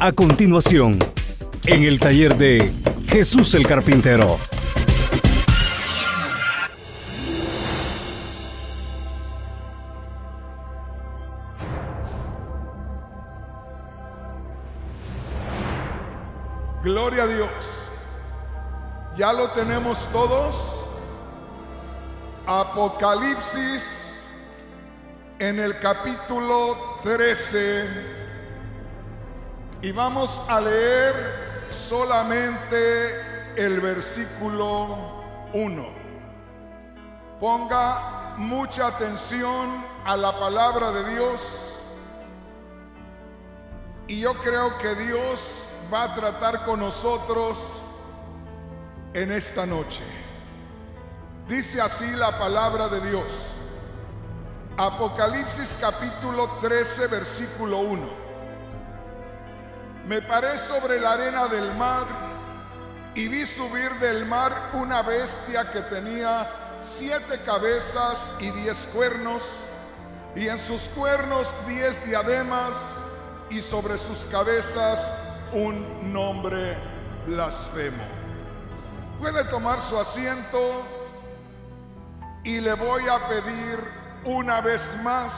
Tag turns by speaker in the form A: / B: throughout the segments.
A: A continuación, en el taller de Jesús el Carpintero.
B: Gloria a Dios. ¿Ya lo tenemos todos? Apocalipsis en el capítulo 13 y vamos a leer solamente el versículo 1. Ponga mucha atención a la palabra de Dios y yo creo que Dios va a tratar con nosotros en esta noche. Dice así la palabra de Dios. Apocalipsis capítulo 13, versículo 1. Me paré sobre la arena del mar y vi subir del mar una bestia que tenía siete cabezas y diez cuernos, y en sus cuernos diez diademas, y sobre sus cabezas un nombre blasfemo. Puede tomar su asiento y le voy a pedir una vez más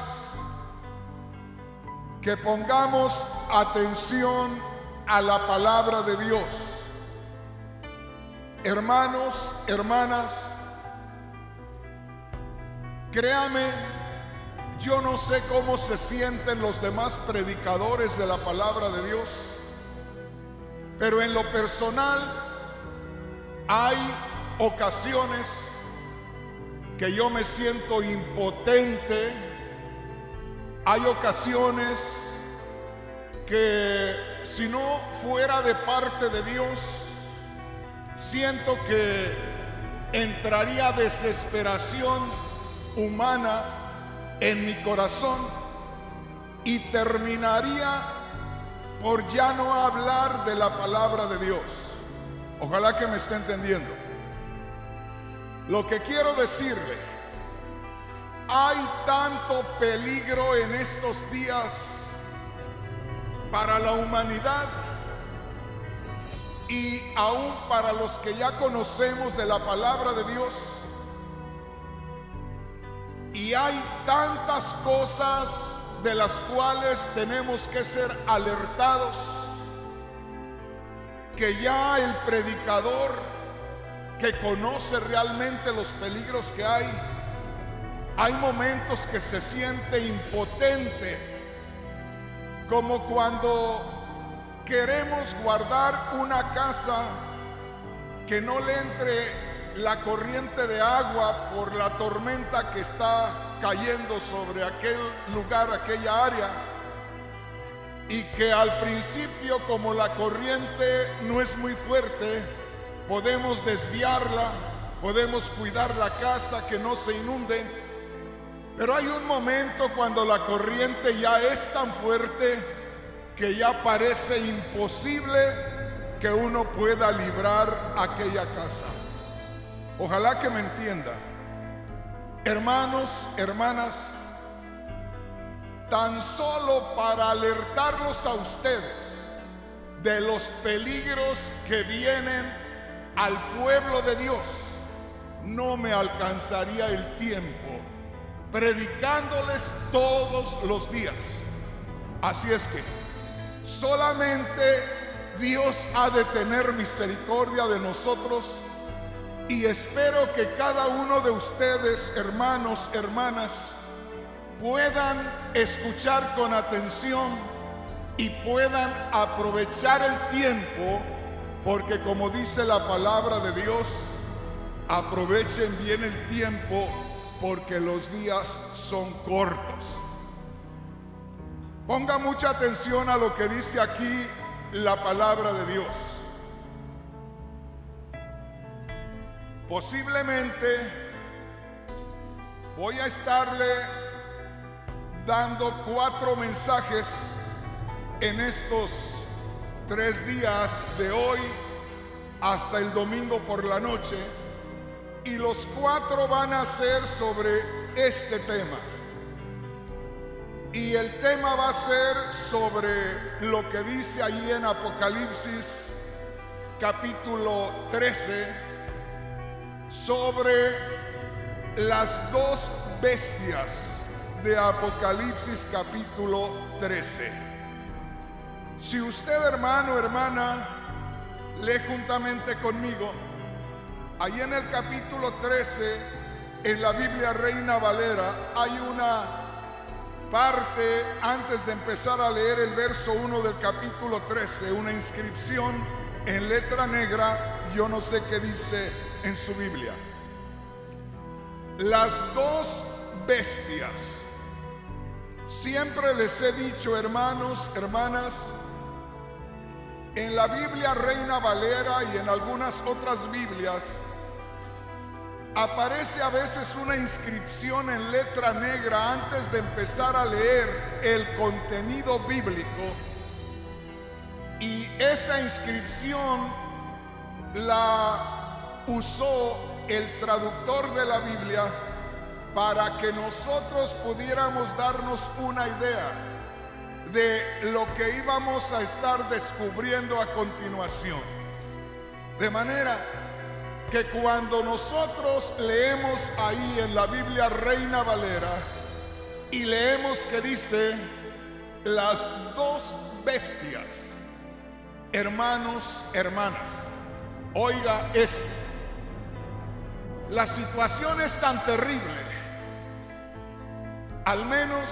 B: que pongamos atención a la palabra de Dios. Hermanos, hermanas, créame, yo no sé cómo se sienten los demás predicadores de la palabra de Dios, pero en lo personal hay ocasiones que yo me siento impotente, hay ocasiones que si no fuera de parte de Dios, siento que entraría desesperación humana en mi corazón y terminaría por ya no hablar de la palabra de Dios. Ojalá que me esté entendiendo. Lo que quiero decirle, hay tanto peligro en estos días para la humanidad y aún para los que ya conocemos de la palabra de Dios. Y hay tantas cosas de las cuales tenemos que ser alertados que ya el predicador que conoce realmente los peligros que hay, hay momentos que se siente impotente, como cuando queremos guardar una casa que no le entre la corriente de agua por la tormenta que está cayendo sobre aquel lugar, aquella área, y que al principio como la corriente no es muy fuerte, podemos desviarla, podemos cuidar la casa que no se inunde, pero hay un momento cuando la corriente ya es tan fuerte que ya parece imposible que uno pueda librar aquella casa. Ojalá que me entienda. Hermanos, hermanas, tan solo para alertarlos a ustedes de los peligros que vienen al pueblo de Dios, no me alcanzaría el tiempo predicándoles todos los días. Así es que solamente Dios ha de tener misericordia de nosotros y espero que cada uno de ustedes, hermanos, hermanas, puedan escuchar con atención y puedan aprovechar el tiempo, porque como dice la palabra de Dios, aprovechen bien el tiempo porque los días son cortos. Ponga mucha atención a lo que dice aquí la palabra de Dios. Posiblemente voy a estarle dando cuatro mensajes en estos tres días de hoy hasta el domingo por la noche y los cuatro van a ser sobre este tema. Y el tema va a ser sobre lo que dice ahí en Apocalipsis capítulo 13, sobre las dos bestias de Apocalipsis capítulo 13. Si usted hermano, hermana, lee juntamente conmigo, ahí en el capítulo 13, en la Biblia Reina Valera, hay una parte antes de empezar a leer el verso 1 del capítulo 13, una inscripción en letra negra, yo no sé qué dice en su Biblia. Las dos bestias. Siempre les he dicho, hermanos, hermanas, en la Biblia Reina Valera y en algunas otras Biblias, aparece a veces una inscripción en letra negra antes de empezar a leer el contenido bíblico. Y esa inscripción la usó el traductor de la Biblia para que nosotros pudiéramos darnos una idea de lo que íbamos a estar descubriendo a continuación. De manera que cuando nosotros leemos ahí en la Biblia Reina Valera y leemos que dice las dos bestias, hermanos, hermanas, oiga esto, la situación es tan terrible, al menos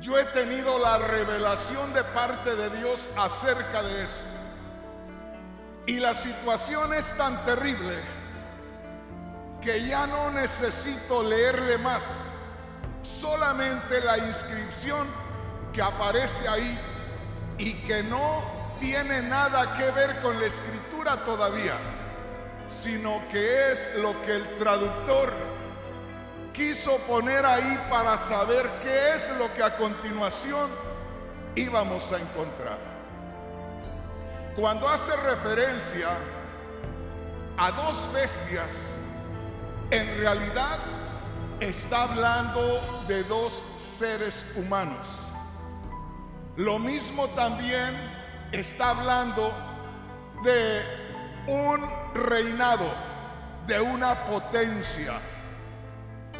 B: yo he tenido la revelación de parte de Dios acerca de eso. Y la situación es tan terrible que ya no necesito leerle más. Solamente la inscripción que aparece ahí y que no tiene nada que ver con la escritura todavía, sino que es lo que el traductor quiso poner ahí para saber qué es lo que a continuación íbamos a encontrar. Cuando hace referencia a dos bestias, en realidad está hablando de dos seres humanos. Lo mismo también está hablando de un reinado, de una potencia.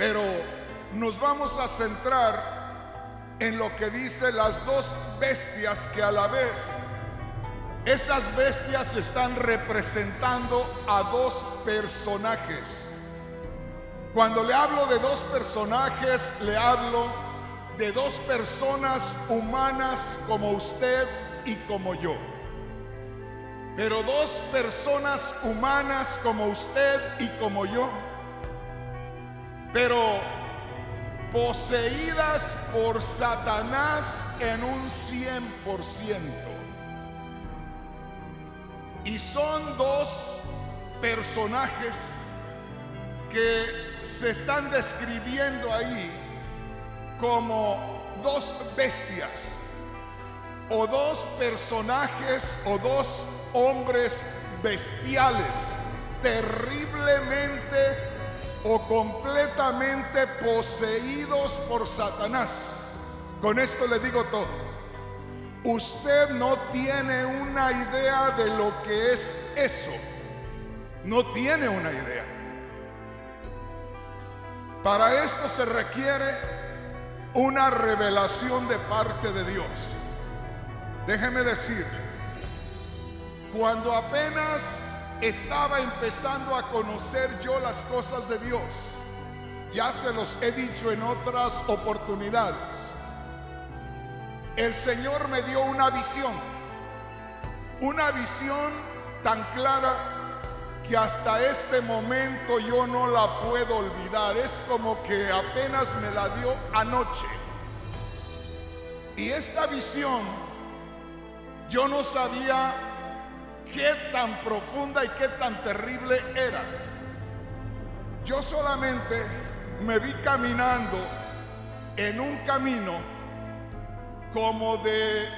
B: Pero nos vamos a centrar en lo que dice las dos bestias que a la vez esas bestias están representando a dos personajes. Cuando le hablo de dos personajes, le hablo de dos personas humanas como usted y como yo. Pero dos personas humanas como usted y como yo. Pero poseídas por Satanás en un 100%. Y son dos personajes que se están describiendo ahí como dos bestias o dos personajes o dos hombres bestiales, terriblemente o completamente poseídos por Satanás. Con esto le digo todo. Usted no tiene una idea de lo que es eso. No tiene una idea. Para esto se requiere una revelación de parte de Dios. Déjeme decirle, cuando apenas estaba empezando a conocer yo las cosas de Dios, ya se los he dicho en otras oportunidades, el Señor me dio una visión, una visión tan clara que hasta este momento yo no la puedo olvidar. Es como que apenas me la dio anoche. Y esta visión yo no sabía qué tan profunda y qué tan terrible era. Yo solamente me vi caminando en un camino como de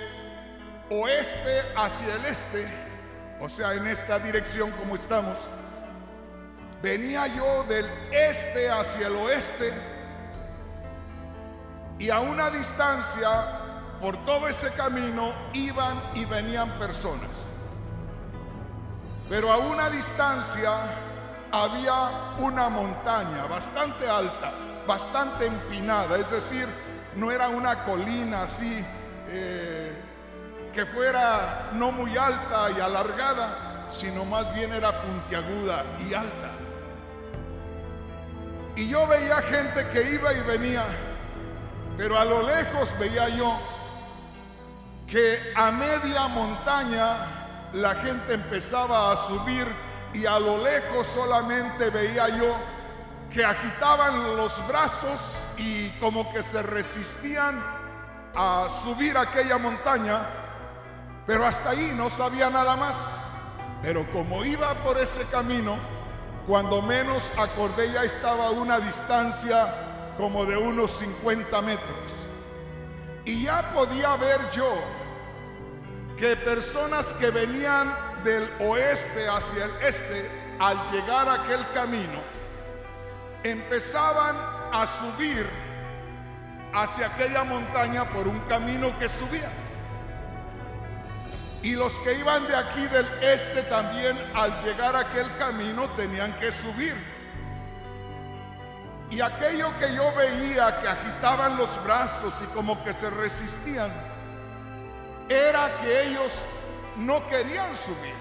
B: oeste hacia el este, o sea, en esta dirección como estamos, venía yo del este hacia el oeste Y a una distancia, por todo ese camino, iban y venían personas. Pero a una distancia había una montaña bastante alta, bastante empinada, es decir, no era una colina así eh, que fuera no muy alta y alargada, sino más bien era puntiaguda y alta. Y yo veía gente que iba y venía, pero a lo lejos veía yo que a media montaña la gente empezaba a subir y a lo lejos solamente veía yo que agitaban los brazos y como que se resistían a subir aquella montaña, pero hasta ahí no sabía nada más. Pero como iba por ese camino, cuando menos acordé ya estaba a una distancia como de unos 50 metros. Y ya podía ver yo que personas que venían del oeste hacia el este, al llegar a aquel camino, empezaban a subir hacia aquella montaña por un camino que subía. Y los que iban de aquí del este también al llegar a aquel camino tenían que subir. Y aquello que yo veía que agitaban los brazos y como que se resistían, era que ellos no querían subir,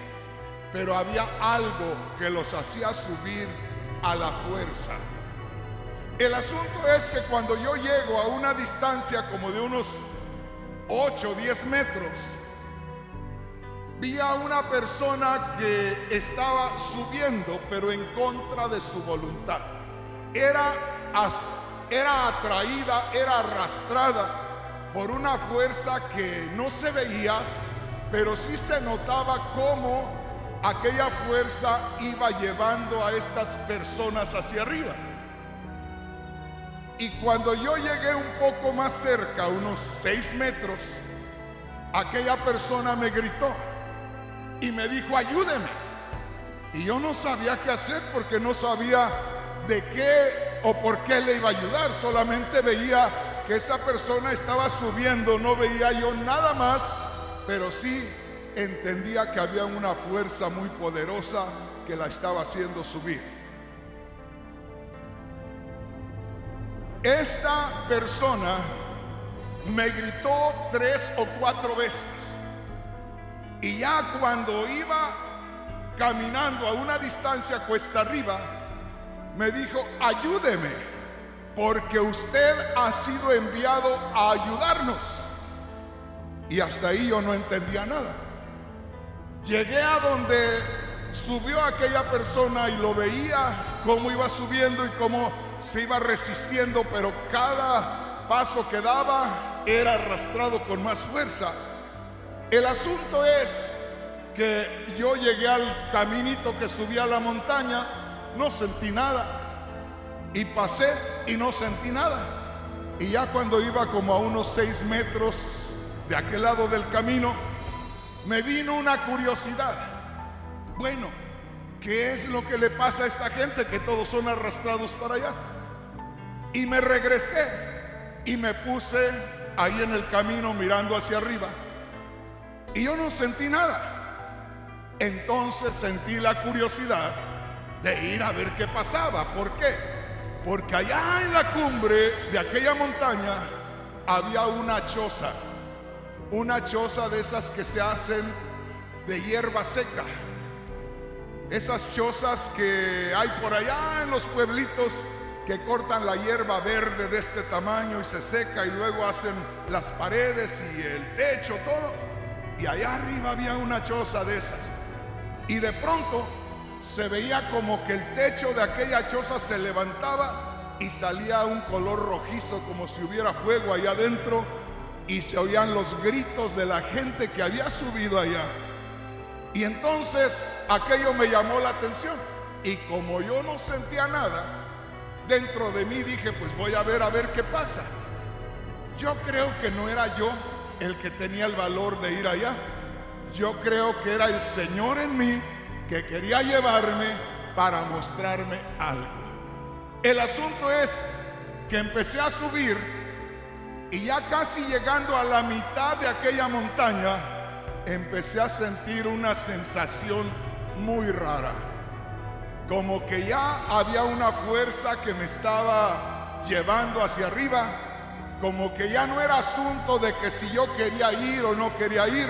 B: pero había algo que los hacía subir a la fuerza. El asunto es que cuando yo llego a una distancia como de unos 8 o 10 metros, vi a una persona que estaba subiendo, pero en contra de su voluntad. Era, era atraída, era arrastrada por una fuerza que no se veía, pero sí se notaba cómo aquella fuerza iba llevando a estas personas hacia arriba. Y cuando yo llegué un poco más cerca, unos seis metros, aquella persona me gritó y me dijo, ayúdeme. Y yo no sabía qué hacer porque no sabía de qué o por qué le iba a ayudar. Solamente veía que esa persona estaba subiendo, no veía yo nada más, pero sí entendía que había una fuerza muy poderosa que la estaba haciendo subir. Esta persona me gritó tres o cuatro veces. Y ya cuando iba caminando a una distancia cuesta arriba, me dijo, ayúdeme, porque usted ha sido enviado a ayudarnos. Y hasta ahí yo no entendía nada. Llegué a donde subió aquella persona y lo veía cómo iba subiendo y cómo se iba resistiendo, pero cada paso que daba era arrastrado con más fuerza. El asunto es que yo llegué al caminito que subía a la montaña, no sentí nada. Y pasé y no sentí nada. Y ya cuando iba como a unos seis metros de aquel lado del camino, me vino una curiosidad. Bueno, ¿qué es lo que le pasa a esta gente que todos son arrastrados para allá? Y me regresé y me puse ahí en el camino mirando hacia arriba y yo no sentí nada. Entonces sentí la curiosidad de ir a ver qué pasaba. ¿Por qué? Porque allá en la cumbre de aquella montaña había una choza. Una choza de esas que se hacen de hierba seca. Esas chozas que hay por allá en los pueblitos que cortan la hierba verde de este tamaño y se seca y luego hacen las paredes y el techo, todo. Y allá arriba había una choza de esas. Y de pronto se veía como que el techo de aquella choza se levantaba y salía un color rojizo como si hubiera fuego allá adentro y se oían los gritos de la gente que había subido allá. Y entonces aquello me llamó la atención. Y como yo no sentía nada, dentro de mí dije, pues voy a ver a ver qué pasa. Yo creo que no era yo el que tenía el valor de ir allá. Yo creo que era el Señor en mí que quería llevarme para mostrarme algo. El asunto es que empecé a subir Y ya casi llegando a la mitad de aquella montaña, empecé a sentir una sensación muy rara. Como que ya había una fuerza que me estaba llevando hacia arriba. Como que ya no era asunto de que si yo quería ir o no quería ir.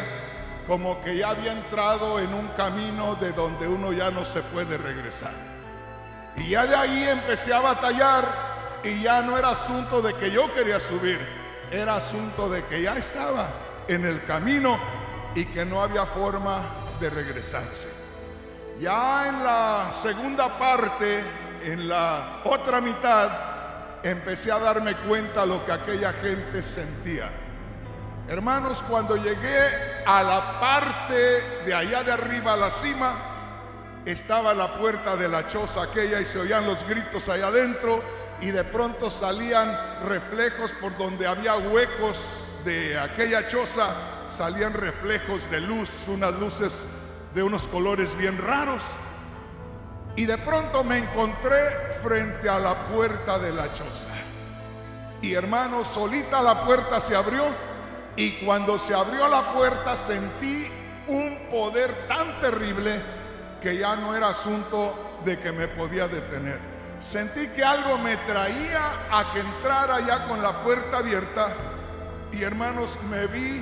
B: Como que ya había entrado en un camino de donde uno ya no se puede regresar. Y ya de ahí empecé a batallar y ya no era asunto de que yo quería subir era asunto de que ya estaba en el camino y que no había forma de regresarse. Ya en la segunda parte, en la otra mitad, empecé a darme cuenta lo que aquella gente sentía. Hermanos, cuando llegué a la parte de allá de arriba, a la cima, estaba la puerta de la choza aquella y se oían los gritos allá adentro y de pronto salían reflejos por donde había huecos de aquella choza, salían reflejos de luz, unas luces de unos colores bien raros. Y de pronto me encontré frente a la puerta de la choza. Y hermano, solita la puerta se abrió y cuando se abrió la puerta sentí un poder tan terrible que ya no era asunto de que me podía detener. Sentí que algo me traía a que entrara ya con la puerta abierta y hermanos me vi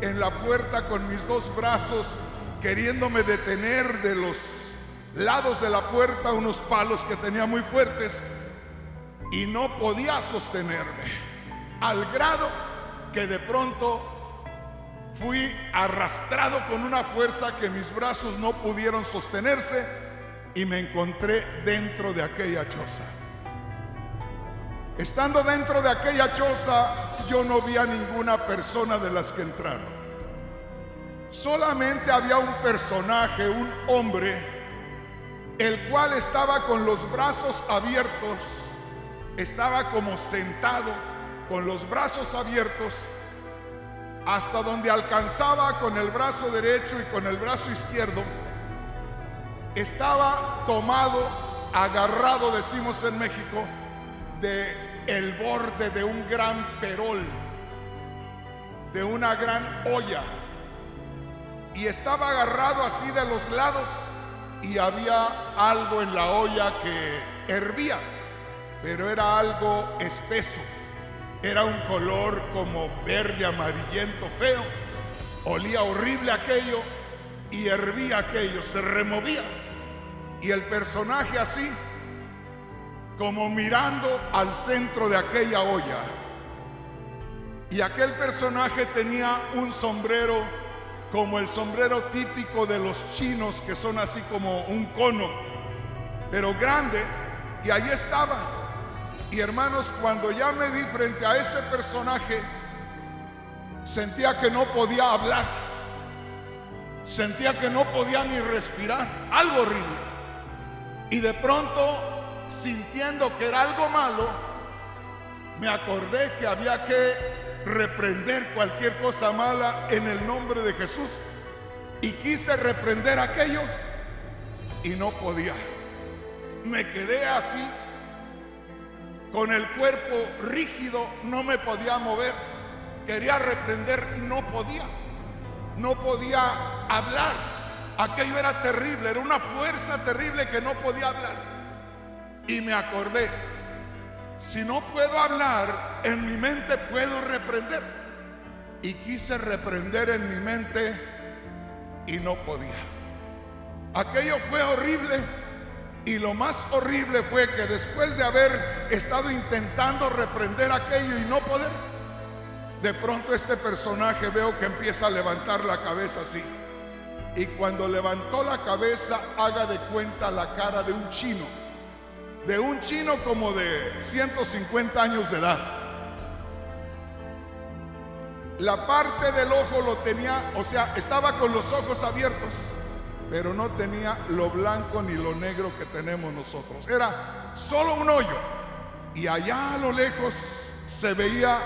B: en la puerta con mis dos brazos queriéndome detener de los lados de la puerta unos palos que tenía muy fuertes y no podía sostenerme al grado que de pronto fui arrastrado con una fuerza que mis brazos no pudieron sostenerse y me encontré dentro de aquella choza. Estando dentro de aquella choza, yo no vi a ninguna persona de las que entraron. Solamente había un personaje, un hombre, el cual estaba con los brazos abiertos, estaba como sentado con los brazos abiertos hasta donde alcanzaba con el brazo derecho y con el brazo izquierdo estaba tomado, agarrado, decimos en México, de el borde de un gran perol, de una gran olla. Y estaba agarrado así de los lados y había algo en la olla que hervía, pero era algo espeso. Era un color como verde amarillento feo. Olía horrible aquello y hervía aquello, se removía. Y el personaje así, como mirando al centro de aquella olla. Y aquel personaje tenía un sombrero como el sombrero típico de los chinos, que son así como un cono, pero grande. Y ahí estaba. Y hermanos, cuando ya me vi frente a ese personaje, sentía que no podía hablar. Sentía que no podía ni respirar. Algo horrible. Y de pronto, sintiendo que era algo malo, me acordé que había que reprender cualquier cosa mala en el nombre de Jesús. Y quise reprender aquello y no podía. Me quedé así, con el cuerpo rígido, no me podía mover. Quería reprender, no podía. No podía hablar. Aquello era terrible, era una fuerza terrible que no podía hablar. Y me acordé, si no puedo hablar, en mi mente puedo reprender. Y quise reprender en mi mente y no podía. Aquello fue horrible y lo más horrible fue que después de haber estado intentando reprender aquello y no poder, de pronto este personaje veo que empieza a levantar la cabeza así. Y cuando levantó la cabeza, haga de cuenta la cara de un chino, de un chino como de 150 años de edad. La parte del ojo lo tenía, o sea, estaba con los ojos abiertos, pero no tenía lo blanco ni lo negro que tenemos nosotros. Era solo un hoyo. Y allá a lo lejos se veía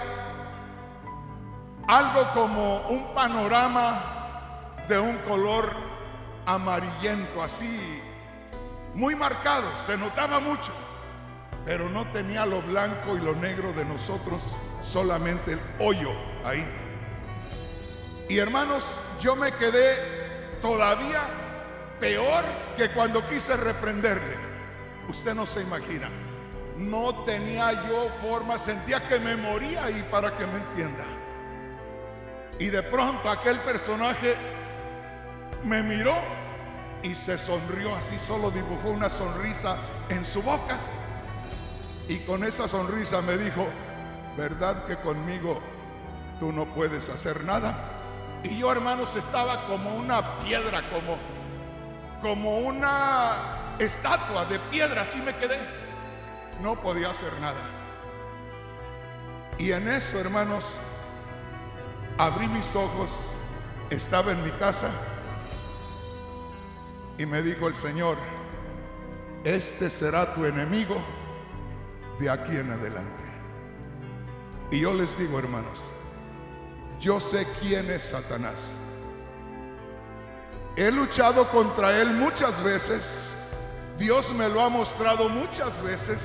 B: algo como un panorama de un color amarillento, así, muy marcado, se notaba mucho. pero no tenía lo blanco y lo negro de nosotros, solamente el hoyo ahí. Y hermanos, yo me quedé todavía peor que cuando quise reprenderle. Usted no se imagina. No tenía yo forma, sentía que me moría ahí para que me entienda. Y de pronto aquel personaje me miró y se sonrió así, solo dibujó una sonrisa en su boca. Y con esa sonrisa me dijo, ¿verdad que conmigo tú no puedes hacer nada? Y yo, hermanos, estaba como una piedra, como, como una estatua de piedra, así me quedé. No podía hacer nada. Y en eso, hermanos, abrí mis ojos, estaba en mi casa y me dijo el Señor, este será tu enemigo de aquí en adelante. Y yo les digo, hermanos, yo sé quién es Satanás. He luchado contra él muchas veces. Dios me lo ha mostrado muchas veces.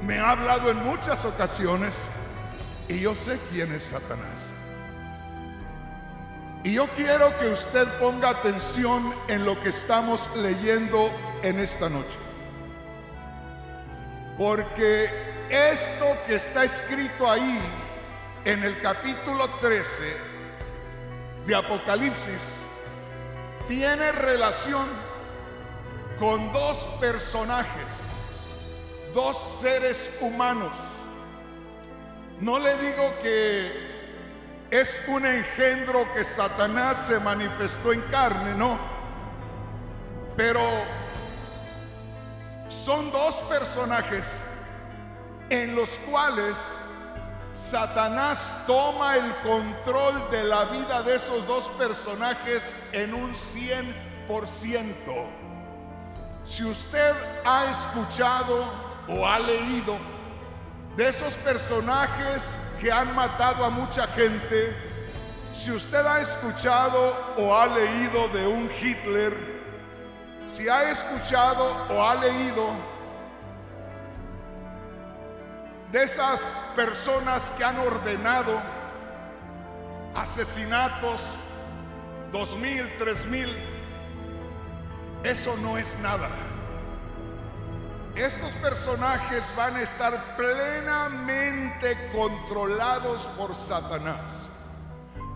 B: Me ha hablado en muchas ocasiones. Y yo sé quién es Satanás. Y yo quiero que usted ponga atención en lo que estamos leyendo en esta noche. Porque esto que está escrito ahí en el capítulo 13 de Apocalipsis tiene relación con dos personajes, dos seres humanos. No le digo que es un engendro que Satanás se manifestó en carne, no. Pero son dos personajes en los cuales Satanás toma el control de la vida de esos dos personajes en un 100%. Si usted ha escuchado o ha leído de esos personajes que han matado a mucha gente, si usted ha escuchado o ha leído de un Hitler, si ha escuchado o ha leído de esas personas que han ordenado asesinatos, dos mil, tres mil, eso no es nada. Estos personajes van a estar plenamente controlados por Satanás.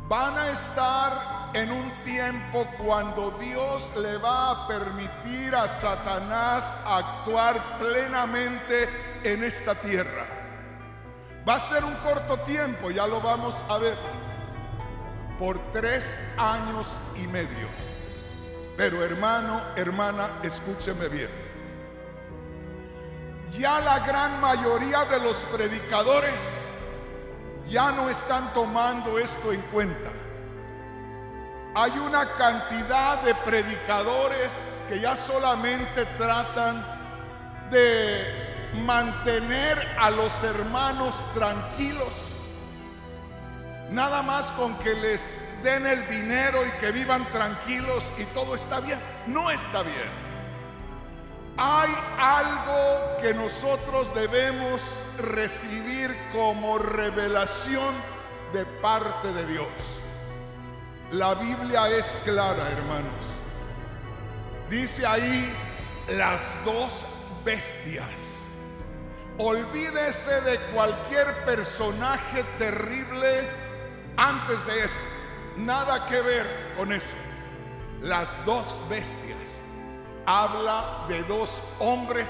B: Van a estar en un tiempo cuando Dios le va a permitir a Satanás actuar plenamente en esta tierra. Va a ser un corto tiempo, ya lo vamos a ver, por tres años y medio. Pero hermano, hermana, escúcheme bien. Ya la gran mayoría de los predicadores ya no están tomando esto en cuenta. Hay una cantidad de predicadores que ya solamente tratan de mantener a los hermanos tranquilos. Nada más con que les den el dinero y que vivan tranquilos y todo está bien. No está bien. Hay algo que nosotros debemos recibir como revelación de parte de Dios. La Biblia es clara, hermanos. Dice ahí las dos bestias. Olvídese de cualquier personaje terrible antes de eso. Nada que ver con eso. Las dos bestias. Habla de dos hombres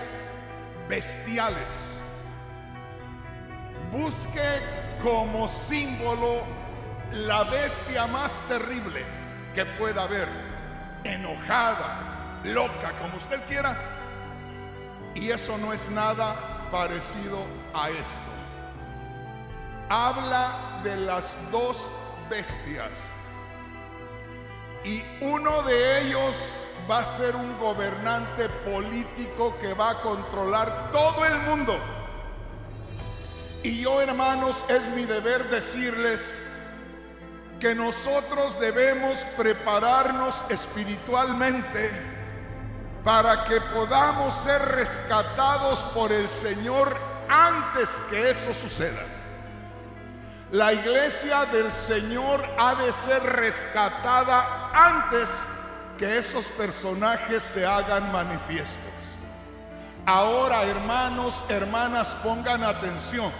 B: bestiales. Busque como símbolo la bestia más terrible que pueda haber, enojada, loca, como usted quiera. Y eso no es nada parecido a esto. Habla de las dos bestias. Y uno de ellos va a ser un gobernante político que va a controlar todo el mundo. Y yo, hermanos, es mi deber decirles, que nosotros debemos prepararnos espiritualmente para que podamos ser rescatados por el Señor antes que eso suceda. La iglesia del Señor ha de ser rescatada antes que esos personajes se hagan manifiestos. Ahora, hermanos, hermanas, pongan atención.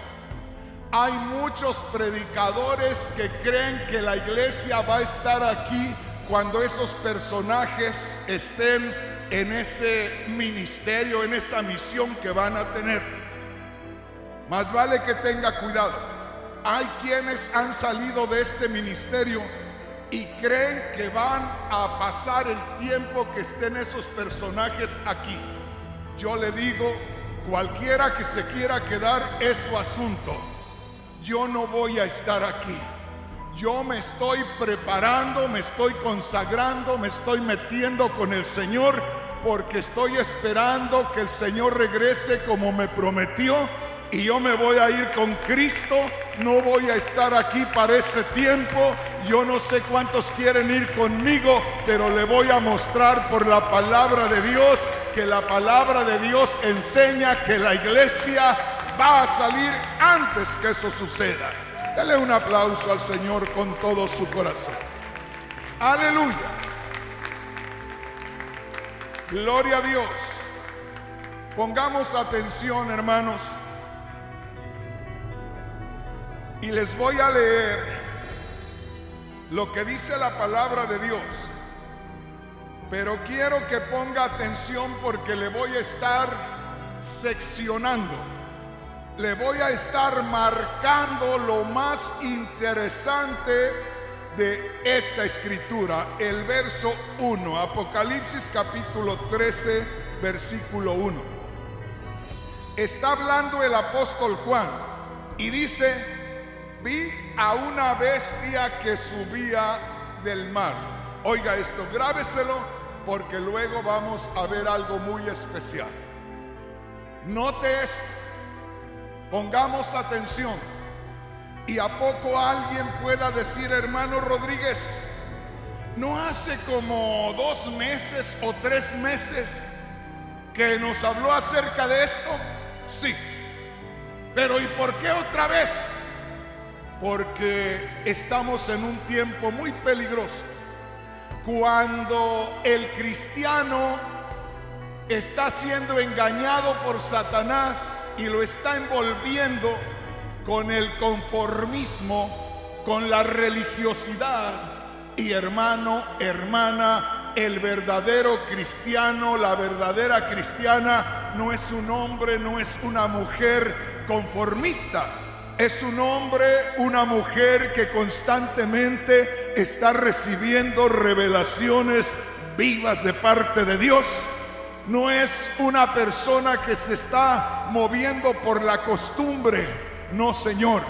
B: Hay muchos predicadores que creen que la iglesia va a estar aquí cuando esos personajes estén en ese ministerio, en esa misión que van a tener. Más vale que tenga cuidado. Hay quienes han salido de este ministerio y creen que van a pasar el tiempo que estén esos personajes aquí. Yo le digo, cualquiera que se quiera quedar es su asunto. Yo no voy a estar aquí. Yo me estoy preparando, me estoy consagrando, me estoy metiendo con el Señor porque estoy esperando que el Señor regrese como me prometió y yo me voy a ir con Cristo, no voy a estar aquí para ese tiempo, yo no sé cuántos quieren ir conmigo, pero le voy a mostrar por la palabra de Dios que la palabra de Dios enseña que la iglesia va a salir antes que eso suceda. Dale un aplauso al Señor con todo su corazón. Aleluya. Gloria a Dios. Pongamos atención, hermanos. Y les voy a leer lo que dice la palabra de Dios. Pero quiero que ponga atención porque le voy a estar seccionando. Le voy a estar marcando lo más interesante de esta escritura. El verso 1, Apocalipsis capítulo 13, versículo 1. Está hablando el apóstol Juan y dice, vi a una bestia que subía del mar. Oiga esto, grábeselo porque luego vamos a ver algo muy especial. Note esto, pongamos atención y a poco alguien pueda decir, hermano Rodríguez, no hace como dos meses o tres meses que nos habló acerca de esto. Sí, pero ¿y por qué otra vez? porque estamos en un tiempo muy peligroso. Cuando el cristiano está siendo engañado por Satanás y lo está envolviendo con el conformismo, con la religiosidad. Y hermano, hermana, el verdadero cristiano, la verdadera cristiana no es un hombre, no es una mujer conformista es un hombre, una mujer que constantemente está recibiendo revelaciones vivas de parte de Dios. No es una persona que se está moviendo por la costumbre. No, Señor.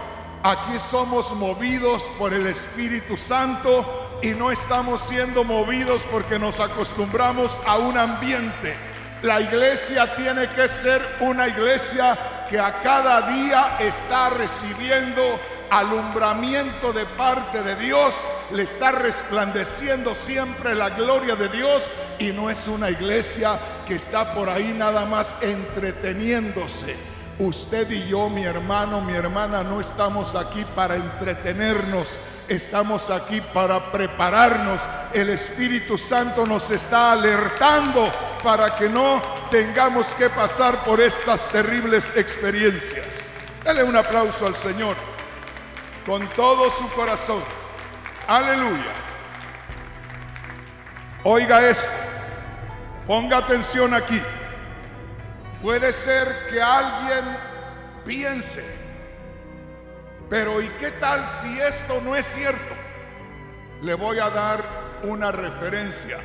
B: Aquí somos movidos por el Espíritu Santo y no estamos siendo movidos porque nos acostumbramos a un ambiente. La iglesia tiene que ser una iglesia que a cada día está recibiendo alumbramiento de parte de Dios, le está resplandeciendo siempre la gloria de Dios y no es una iglesia que está por ahí nada más entreteniéndose. Usted y yo, mi hermano, mi hermana, no estamos aquí para entretenernos, estamos aquí para prepararnos. El Espíritu Santo nos está alertando para que no tengamos que pasar por estas terribles experiencias. Dale un aplauso al Señor con todo su corazón. Aleluya. Oiga esto. Ponga atención aquí. Puede ser que alguien piense, pero ¿y qué tal si esto no es cierto? Le voy a dar una referencia.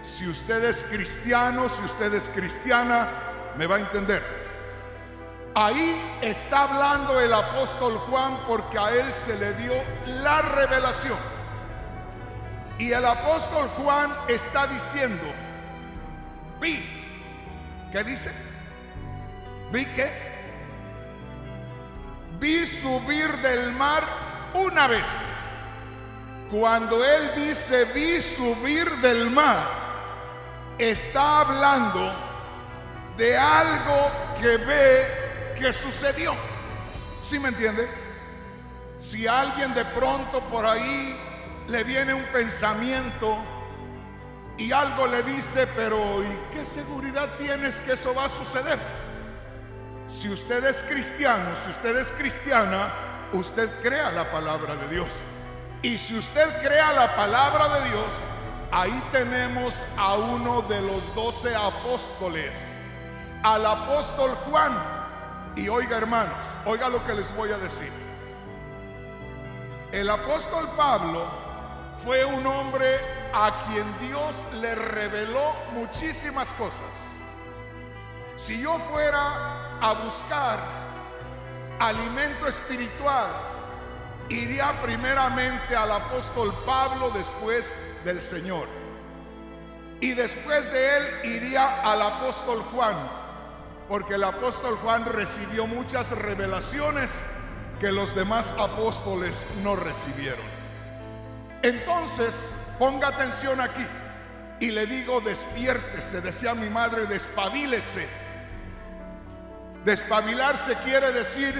B: Si usted es cristiano, si usted es cristiana, me va a entender. Ahí está hablando el apóstol Juan porque a él se le dio la revelación. Y el apóstol Juan está diciendo, vi, ¿qué dice? ¿Vi qué? Vi subir del mar una vez. Cuando él dice vi subir del mar, está hablando de algo que ve que sucedió. ¿Sí me entiende? Si alguien de pronto por ahí le viene un pensamiento y algo le dice, pero ¿y qué seguridad tienes que eso va a suceder? Si usted es cristiano, si usted es cristiana, usted crea la palabra de Dios. Y si usted crea la palabra de Dios, ahí tenemos a uno de los doce apóstoles, al apóstol Juan. Y oiga hermanos, oiga lo que les voy a decir. El apóstol Pablo fue un hombre a quien Dios le reveló muchísimas cosas. Si yo fuera a buscar alimento espiritual, iría primeramente al apóstol Pablo después del Señor. Y después de él iría al apóstol Juan, porque el apóstol Juan recibió muchas revelaciones que los demás apóstoles no recibieron. Entonces, ponga atención aquí y le digo, despiértese, decía mi madre, despabilese. Despabilarse quiere decir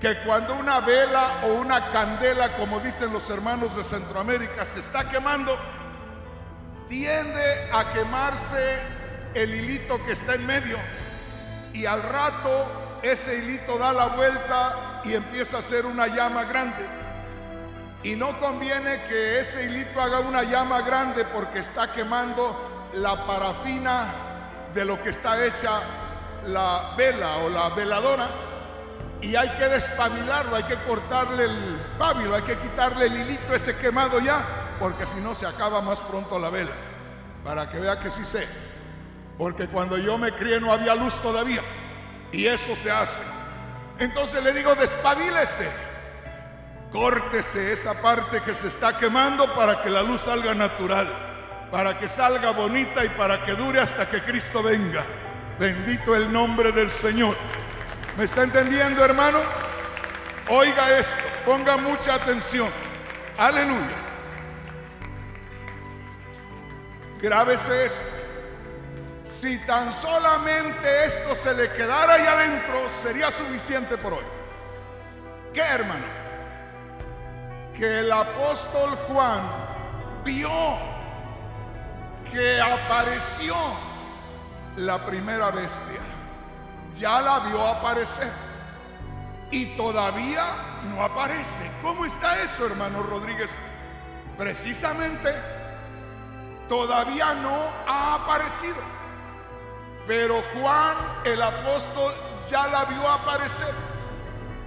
B: que cuando una vela o una candela, como dicen los hermanos de Centroamérica, se está quemando, tiende a quemarse el hilito que está en medio y al rato ese hilito da la vuelta y empieza a ser una llama grande. Y no conviene que ese hilito haga una llama grande porque está quemando la parafina de lo que está hecha la vela o la veladora y hay que despabilarlo, hay que cortarle el pábilo, hay que quitarle el hilito ese quemado ya, porque si no se acaba más pronto la vela. Para que vea que sí sé. Porque cuando yo me crié no había luz todavía. Y eso se hace. Entonces le digo, despabilese. Córtese esa parte que se está quemando para que la luz salga natural. Para que salga bonita y para que dure hasta que Cristo venga. Bendito el nombre del Señor. ¿Me está entendiendo, hermano? Oiga esto, ponga mucha atención. Aleluya. Grábese esto. Si tan solamente esto se le quedara ahí adentro, sería suficiente por hoy. ¿Qué, hermano? Que el apóstol Juan vio que apareció la primera bestia ya la vio aparecer y todavía no aparece. ¿Cómo está eso, hermano Rodríguez? Precisamente, todavía no ha aparecido. Pero Juan el apóstol ya la vio aparecer.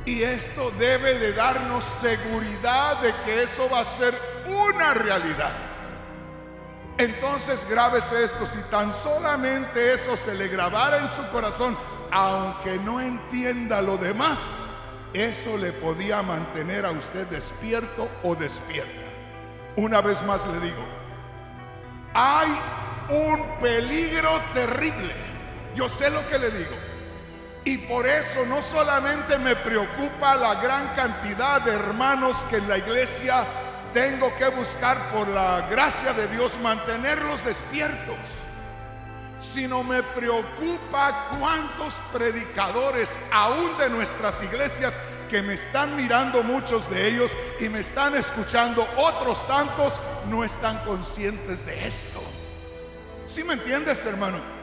B: Y esto debe de darnos seguridad de que eso va a ser una realidad. Entonces grábese esto, si tan solamente eso se le grabara en su corazón, aunque no entienda lo demás, eso le podía mantener a usted despierto o despierta. Una vez más le digo, hay un peligro terrible. Yo sé lo que le digo. Y por eso no solamente me preocupa la gran cantidad de hermanos que en la iglesia tengo que buscar por la gracia de Dios mantenerlos despiertos sino me preocupa cuántos predicadores, aún de nuestras iglesias, que me están mirando muchos de ellos y me están escuchando, otros tantos no están conscientes de esto. ¿Sí me entiendes, hermano?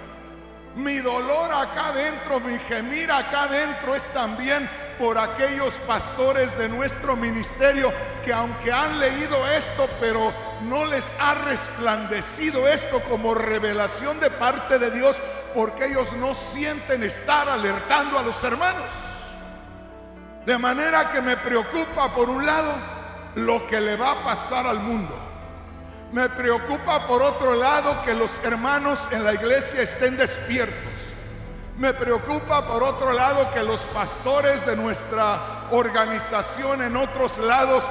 B: Mi dolor acá adentro, mi gemir acá adentro es también por aquellos pastores de nuestro ministerio que aunque han leído esto, pero no les ha resplandecido esto como revelación de parte de Dios, porque ellos no sienten estar alertando a los hermanos. De manera que me preocupa, por un lado, lo que le va a pasar al mundo. Me preocupa, por otro lado, que los hermanos en la iglesia estén despiertos. Me preocupa por otro lado que los pastores de nuestra organización en otros lados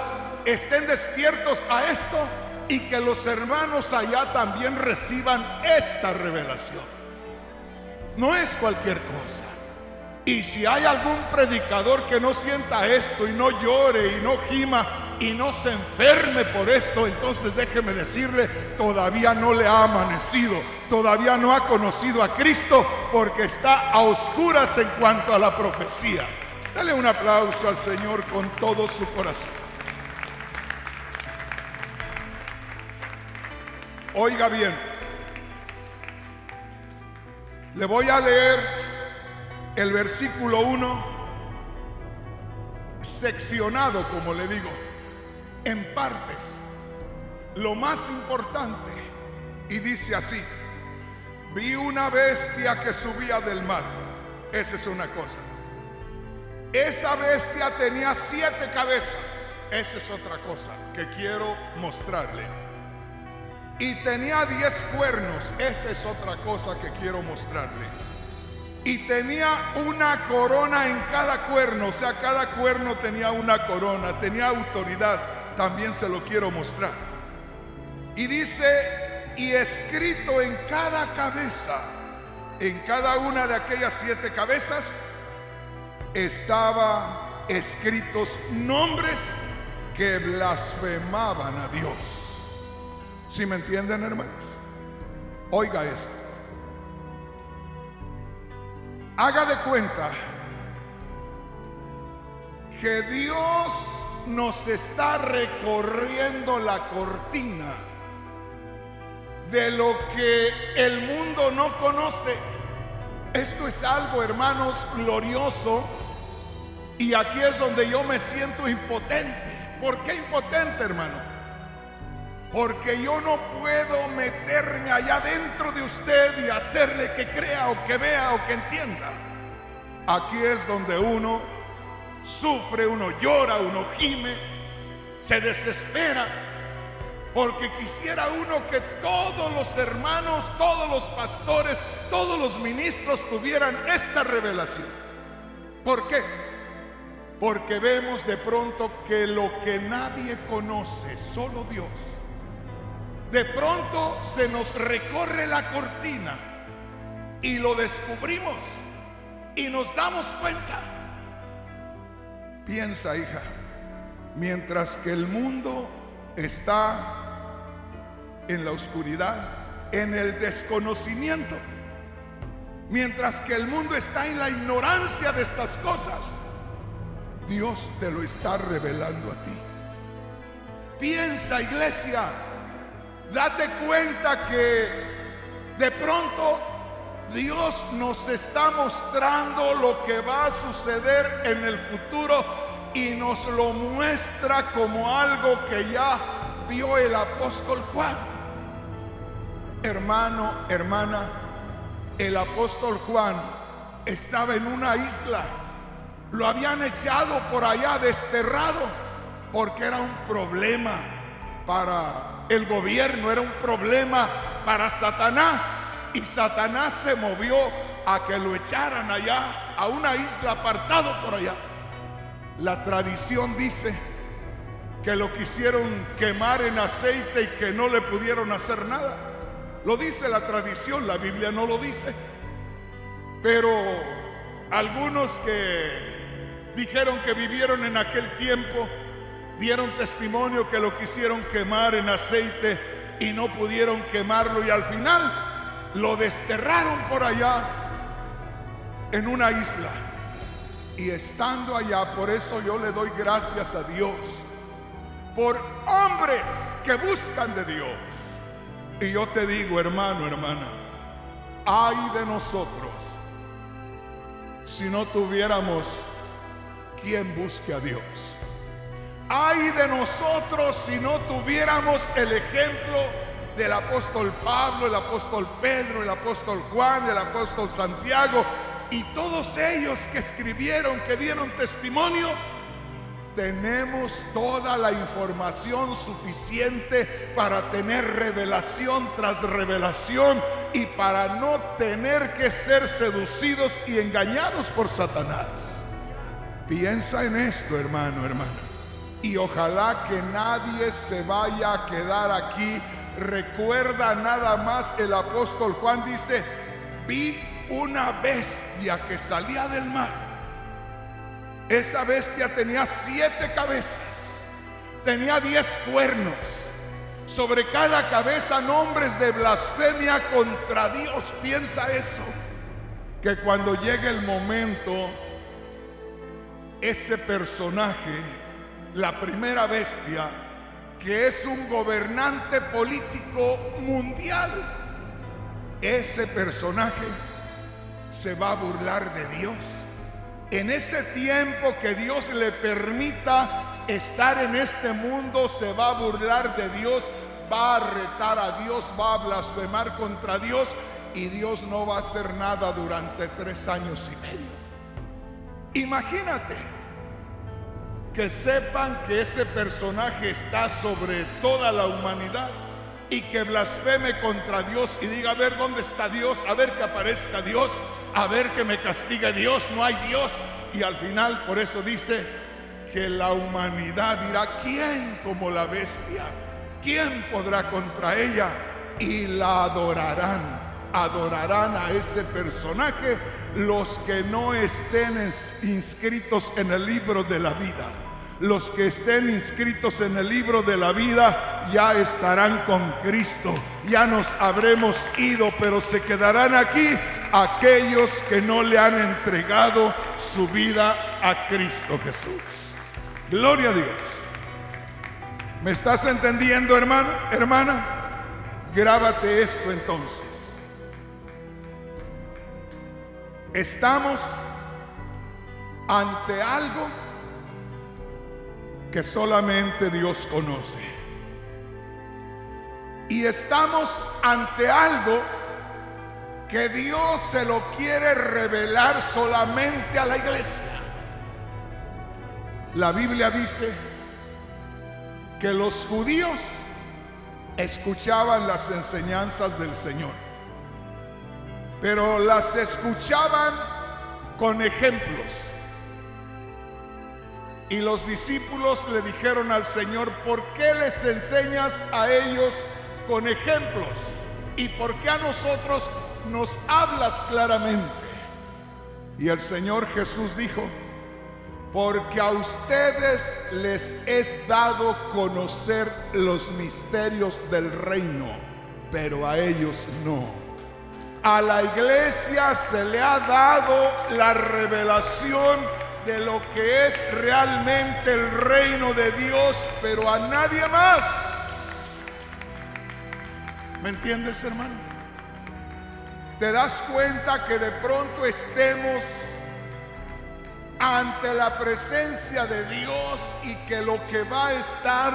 B: estén despiertos a esto y que los hermanos allá también reciban esta revelación. No es cualquier cosa. Y si hay algún predicador que no sienta esto y no llore y no gima y no se enferme por esto, entonces déjeme decirle, todavía no le ha amanecido, todavía no ha conocido a Cristo porque está a oscuras en cuanto a la profecía. Dale un aplauso al Señor con todo su corazón. Oiga bien, le voy a leer el versículo 1 seccionado, como le digo, en partes. Lo más importante, y dice así, vi una bestia que subía del mar. Esa es una cosa. Esa bestia tenía siete cabezas. Esa es otra cosa que quiero mostrarle y tenía diez cuernos. Esa es otra cosa que quiero mostrarle. Y tenía una corona en cada cuerno, o sea, cada cuerno tenía una corona, tenía autoridad. También se lo quiero mostrar. Y dice, y escrito en cada cabeza, en cada una de aquellas siete cabezas, estaba escritos nombres que blasfemaban a Dios. Si me entienden, hermanos? Oiga esto. Haga de cuenta que Dios nos está recorriendo la cortina de lo que el mundo no conoce. Esto es algo, hermanos, glorioso. Y aquí es donde yo me siento impotente. ¿Por qué impotente, hermano? Porque yo no puedo meterme allá dentro de usted y hacerle que crea o que vea o que entienda. Aquí es donde uno sufre, uno llora, uno gime, se desespera. Porque quisiera uno que todos los hermanos, todos los pastores, todos los ministros tuvieran esta revelación. ¿Por qué? Porque vemos de pronto que lo que nadie conoce, solo Dios, de pronto se nos recorre la cortina y lo descubrimos y nos damos cuenta. Piensa, hija, mientras que el mundo está en la oscuridad, en el desconocimiento, mientras que el mundo está en la ignorancia de estas cosas, Dios te lo está revelando a ti. Piensa, iglesia, Date cuenta que de pronto Dios nos está mostrando lo que va a suceder en el futuro y nos lo muestra como algo que ya vio el apóstol Juan. Hermano, hermana, el apóstol Juan estaba en una isla. Lo habían echado por allá desterrado porque era un problema para el gobierno era un problema para Satanás y Satanás se movió a que lo echaran allá, a una isla apartado por allá. La tradición dice que lo quisieron quemar en aceite y que no le pudieron hacer nada. Lo dice la tradición, la Biblia no lo dice. Pero algunos que dijeron que vivieron en aquel tiempo, dieron testimonio que lo quisieron quemar en aceite y no pudieron quemarlo y al final lo desterraron por allá en una isla. Y estando allá, por eso yo le doy gracias a Dios por hombres que buscan de Dios. Y yo te digo, hermano, hermana, ay de nosotros si no tuviéramos quien busque a Dios. Ay de nosotros si no tuviéramos el ejemplo del apóstol Pablo, el apóstol Pedro, el apóstol Juan, el apóstol Santiago y todos ellos que escribieron, que dieron testimonio. Tenemos toda la información suficiente para tener revelación tras revelación y para no tener que ser seducidos y engañados por Satanás. Piensa en esto, hermano, hermana y ojalá que nadie se vaya a quedar aquí. Recuerda nada más el apóstol Juan dice, vi una bestia que salía del mar. Esa bestia tenía siete cabezas, tenía diez cuernos. Sobre cada cabeza nombres de blasfemia contra Dios. Piensa eso. Que cuando llegue el momento, ese personaje, la primera bestia, que es un gobernante político mundial, ese personaje se va a burlar de Dios. En ese tiempo que Dios le permita estar en este mundo, se va a burlar de Dios, va a retar a Dios, va a blasfemar contra Dios y Dios no va a hacer nada durante tres años y medio. Imagínate que sepan que ese personaje está sobre toda la humanidad y que blasfeme contra Dios y diga, a ver dónde está Dios, a ver que aparezca Dios, a ver que me castigue Dios, no hay Dios. Y al final por eso dice que la humanidad dirá, ¿quién como la bestia? ¿Quién podrá contra ella? Y la adorarán, adorarán a ese personaje los que no estén inscritos en el libro de la vida. Los que estén inscritos en el libro de la vida ya estarán con Cristo. Ya nos habremos ido, pero se quedarán aquí aquellos que no le han entregado su vida a Cristo Jesús. Gloria a Dios. ¿Me estás entendiendo, hermano, hermana? Grábate esto entonces. Estamos ante algo que solamente Dios conoce. Y estamos ante algo que Dios se lo quiere revelar solamente a la iglesia. La Biblia dice que los judíos escuchaban las enseñanzas del Señor pero las escuchaban con ejemplos. Y los discípulos le dijeron al Señor, ¿por qué les enseñas a ellos con ejemplos? ¿Y por qué a nosotros nos hablas claramente? Y el Señor Jesús dijo, porque a ustedes les es dado conocer los misterios del reino, pero a ellos no a la iglesia se le ha dado la revelación de lo que es realmente el reino de Dios, pero a nadie más. ¿Me entiendes, hermano? ¿Te das cuenta que de pronto estemos ante la presencia de Dios y que lo que va a estar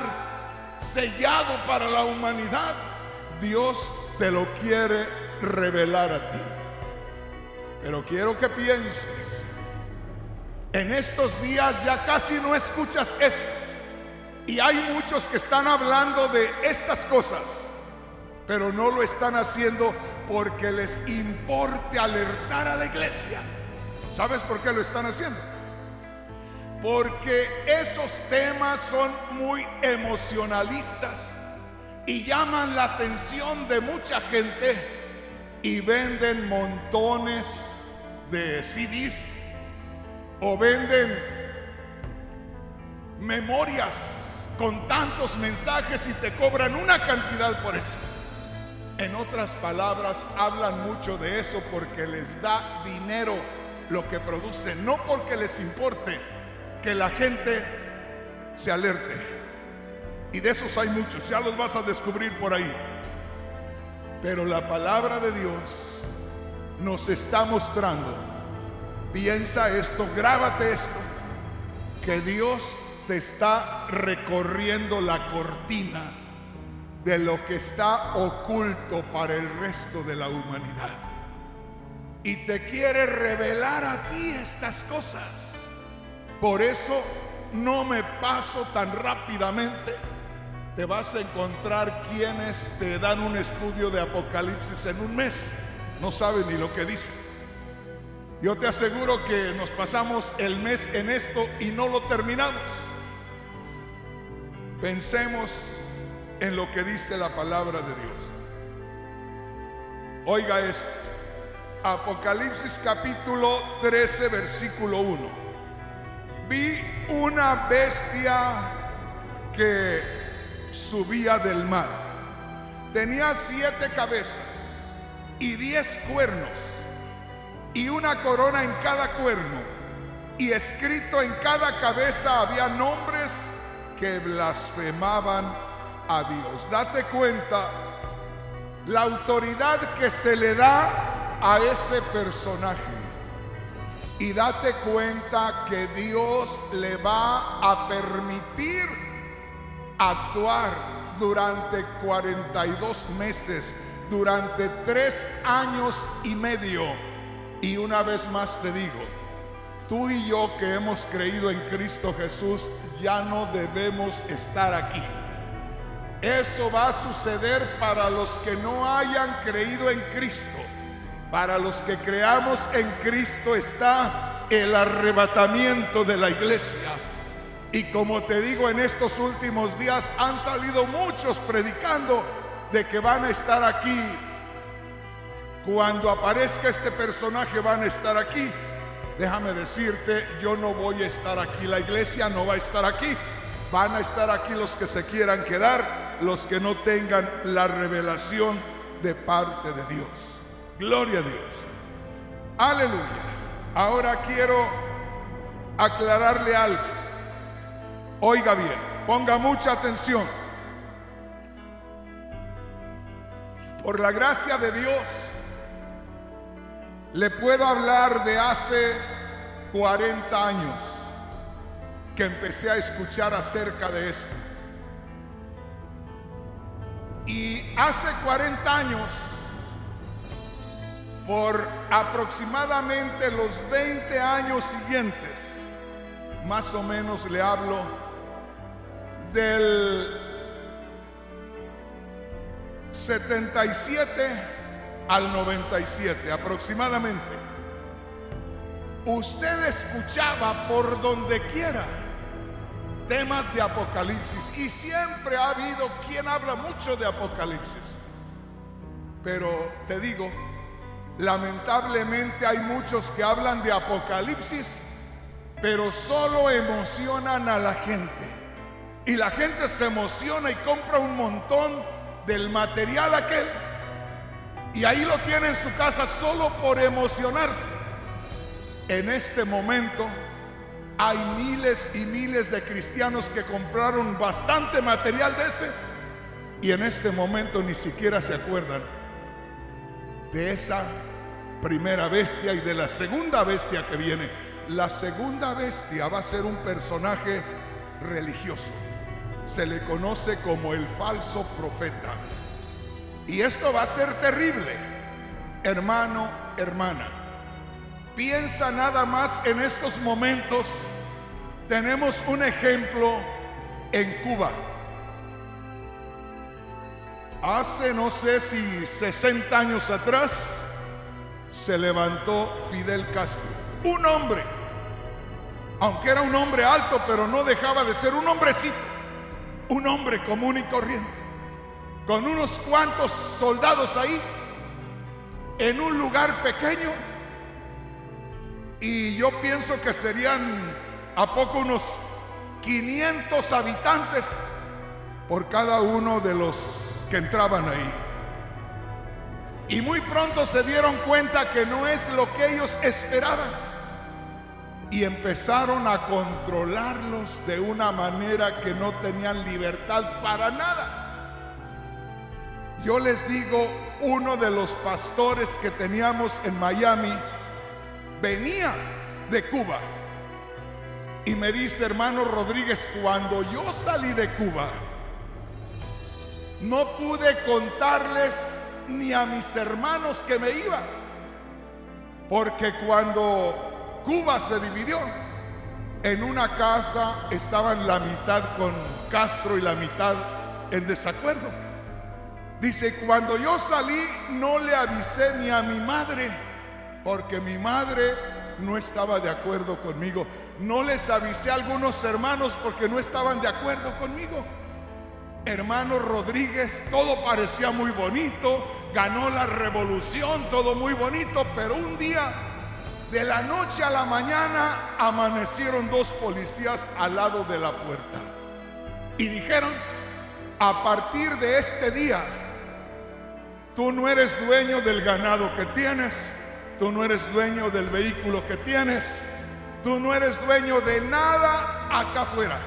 B: sellado para la humanidad, Dios te lo quiere revelar a ti. Pero quiero que pienses, en estos días ya casi no escuchas esto. Y hay muchos que están hablando de estas cosas, pero no lo están haciendo porque les importe alertar a la iglesia. ¿Sabes por qué lo están haciendo? Porque esos temas son muy emocionalistas y llaman la atención de mucha gente y venden montones de CDs o venden memorias con tantos mensajes y te cobran una cantidad por eso. En otras palabras, hablan mucho de eso porque les da dinero lo que producen, no porque les importe que la gente se alerte. Y de esos hay muchos, ya los vas a descubrir por ahí. Pero la palabra de Dios nos está mostrando, piensa esto, grábate esto, que Dios te está recorriendo la cortina de lo que está oculto para el resto de la humanidad. Y te quiere revelar a ti estas cosas. Por eso no me paso tan rápidamente te vas a encontrar quienes te dan un estudio de Apocalipsis en un mes. No saben ni lo que dice. Yo te aseguro que nos pasamos el mes en esto y no lo terminamos. Pensemos en lo que dice la palabra de Dios. Oiga esto. Apocalipsis capítulo 13, versículo 1. Vi una bestia que subía del mar. Tenía siete cabezas y diez cuernos y una corona en cada cuerno y escrito en cada cabeza había nombres que blasfemaban a Dios. Date cuenta la autoridad que se le da a ese personaje. Y date cuenta que Dios le va a permitir actuar durante 42 meses, durante tres años y medio. Y una vez más te digo, tú y yo que hemos creído en Cristo Jesús, ya no debemos estar aquí. Eso va a suceder para los que no hayan creído en Cristo. Para los que creamos en Cristo está el arrebatamiento de la iglesia. Y como te digo, en estos últimos días han salido muchos predicando de que van a estar aquí. Cuando aparezca este personaje van a estar aquí. Déjame decirte, yo no voy a estar aquí, la iglesia no va a estar aquí. Van a estar aquí los que se quieran quedar, los que no tengan la revelación de parte de Dios. Gloria a Dios. Aleluya. Ahora quiero aclararle algo. Oiga bien, ponga mucha atención. Por la gracia de Dios, le puedo hablar de hace 40 años que empecé a escuchar acerca de esto. Y hace 40 años, por aproximadamente los 20 años siguientes, más o menos le hablo del 77 al 97 aproximadamente. Usted escuchaba por donde quiera temas de Apocalipsis y siempre ha habido quien habla mucho de Apocalipsis. Pero te digo, lamentablemente hay muchos que hablan de Apocalipsis, pero solo emocionan a la gente. Y la gente se emociona y compra un montón del material aquel. Y ahí lo tiene en su casa solo por emocionarse. En este momento hay miles y miles de cristianos que compraron bastante material de ese y en este momento ni siquiera se acuerdan de esa primera bestia y de la segunda bestia que viene. La segunda bestia va a ser un personaje religioso. Se le conoce como el falso profeta. Y esto va a ser terrible, hermano, hermana. Piensa nada más en estos momentos. Tenemos un ejemplo en Cuba. Hace no sé si 60 años atrás se levantó Fidel Castro. Un hombre, aunque era un hombre alto, pero no dejaba de ser un hombrecito. Un hombre común y corriente. Con unos cuantos soldados ahí, en un lugar pequeño y yo pienso que serían a poco unos 500 habitantes por cada uno de los que entraban ahí. Y muy pronto se dieron cuenta que no es lo que ellos esperaban. Y empezaron a controlarlos de una manera que no tenían libertad para nada. Yo les digo, uno de los pastores que teníamos en Miami, venía de Cuba. Y me dice, hermano Rodríguez, cuando yo salí de Cuba, no pude contarles ni a mis hermanos que me iba. Porque cuando Cuba se dividió, en una casa estaban la mitad con Castro y la mitad en desacuerdo. Dice, cuando yo salí no le avisé ni a mi madre porque mi madre no estaba de acuerdo conmigo. No les avisé a algunos hermanos porque no estaban de acuerdo conmigo. Hermano Rodríguez, todo parecía muy bonito, ganó la revolución, todo muy bonito, pero un día, de la noche a la mañana, amanecieron dos policías al lado de la puerta. Y dijeron, a partir de este día, tú no eres dueño del ganado que tienes, tú no eres dueño del vehículo que tienes, tú no eres dueño de nada acá afuera.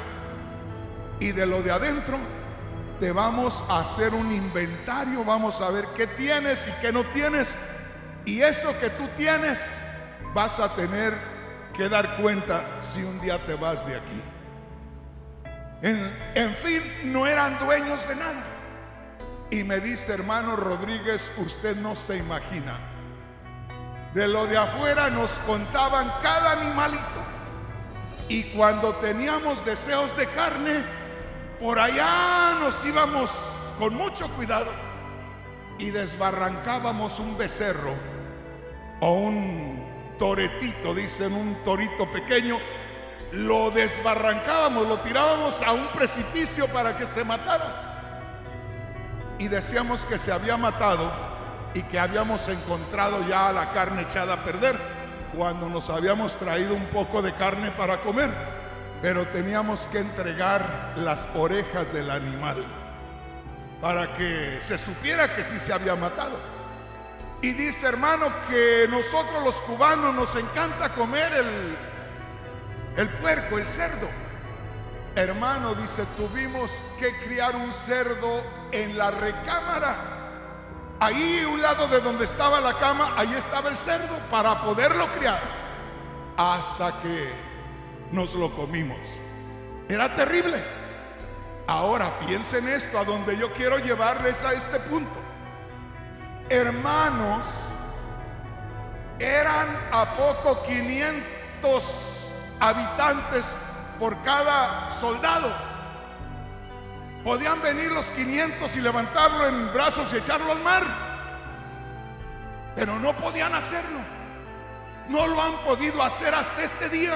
B: Y de lo de adentro, te vamos a hacer un inventario, vamos a ver qué tienes y qué no tienes. Y eso que tú tienes, vas a tener que dar cuenta si un día te vas de aquí. En, fin, no eran dueños de nada. Y me dice, hermano Rodríguez, usted no se imagina. De lo de afuera nos contaban cada animalito. Y cuando teníamos deseos de carne, por allá nos íbamos con mucho cuidado y desbarrancábamos un becerro o un toretito, dicen un torito pequeño, lo desbarrancábamos, lo tirábamos a un precipicio para que se matara. Y decíamos que se había matado y que habíamos encontrado ya la carne echada a perder cuando nos habíamos traído un poco de carne para comer, pero teníamos que entregar las orejas del animal para que se supiera que sí se había matado. Y dice hermano que nosotros los cubanos nos encanta comer el, el puerco, el cerdo. Hermano, dice, tuvimos que criar un cerdo en la recámara. Ahí, un lado de donde estaba la cama, ahí estaba el cerdo para poderlo criar. Hasta que nos lo comimos. Era terrible. Ahora piensen esto, a donde yo quiero llevarles a este punto. Hermanos, eran a poco 500 habitantes por cada soldado. Podían venir los 500 y levantarlo en brazos y echarlo al mar. Pero no podían hacerlo. No lo han podido hacer hasta este día.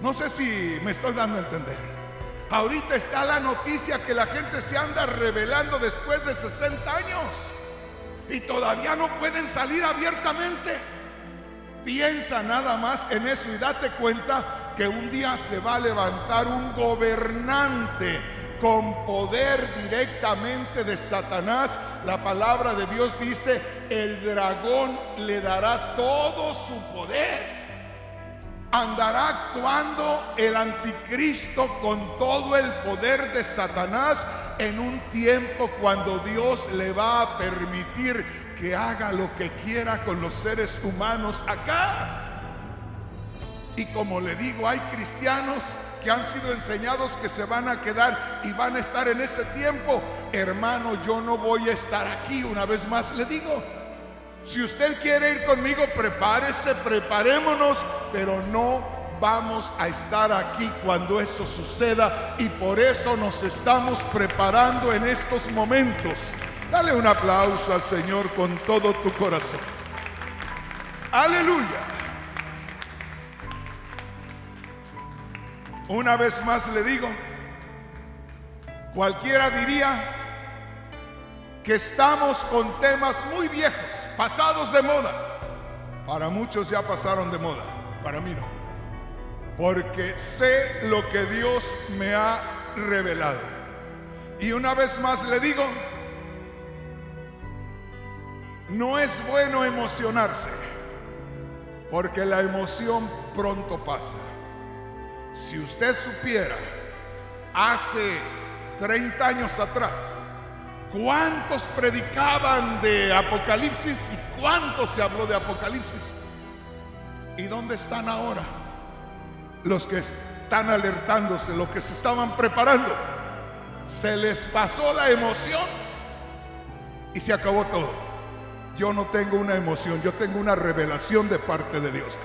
B: No sé si me estoy dando a entender. Ahorita está la noticia que la gente se anda revelando después de 60 años. Y todavía no pueden salir abiertamente. Piensa nada más en eso y date cuenta que un día se va a levantar un gobernante con poder directamente de Satanás. La palabra de Dios dice, el dragón le dará todo su poder. Andará actuando el anticristo con todo el poder de Satanás en un tiempo cuando Dios le va a permitir que haga lo que quiera con los seres humanos acá. Y como le digo, hay cristianos que han sido enseñados que se van a quedar y van a estar en ese tiempo. Hermano, yo no voy a estar aquí. Una vez más le digo, si usted quiere ir conmigo, prepárese, preparémonos, pero no vamos a estar aquí cuando eso suceda y por eso nos estamos preparando en estos momentos. Dale un aplauso al Señor con todo tu corazón. Aleluya. Una vez más le digo, cualquiera diría que estamos con temas muy viejos, pasados de moda. Para muchos ya pasaron de moda, para mí no. Porque sé lo que Dios me ha revelado. Y una vez más le digo, no es bueno emocionarse, porque la emoción pronto pasa. Si usted supiera, hace 30 años atrás, cuántos predicaban de Apocalipsis y cuántos se habló de Apocalipsis. ¿Y dónde están ahora? Los que están alertándose, los que se estaban preparando. Se les pasó la emoción y se acabó todo yo no tengo una emoción, yo tengo una revelación de parte de Dios.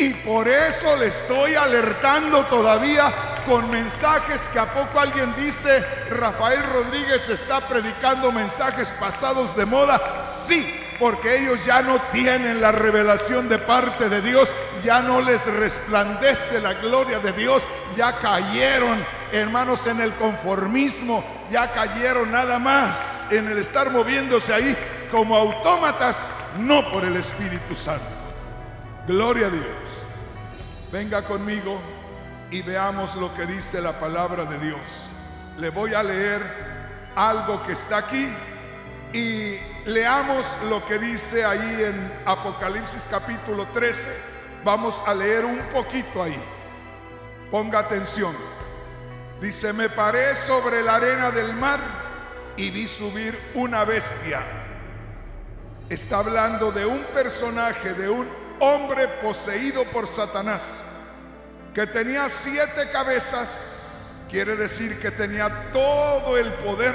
B: Y por eso le estoy alertando todavía con mensajes que a poco alguien dice, Rafael Rodríguez está predicando mensajes pasados de moda. Sí, porque ellos ya no tienen la revelación de parte de Dios, ya no les resplandece la gloria de Dios, ya cayeron, hermanos, en el conformismo, ya cayeron nada más en el estar moviéndose ahí como autómatas, no por el Espíritu Santo. Gloria a Dios. Venga conmigo y veamos lo que dice la palabra de Dios. Le voy a leer algo que está aquí y leamos lo que dice ahí en Apocalipsis capítulo 13. Vamos a leer un poquito ahí. Ponga atención. Dice, me paré sobre la arena del mar y vi subir una bestia. Está hablando de un personaje, de un hombre poseído por Satanás, que tenía siete cabezas, quiere decir que tenía todo el poder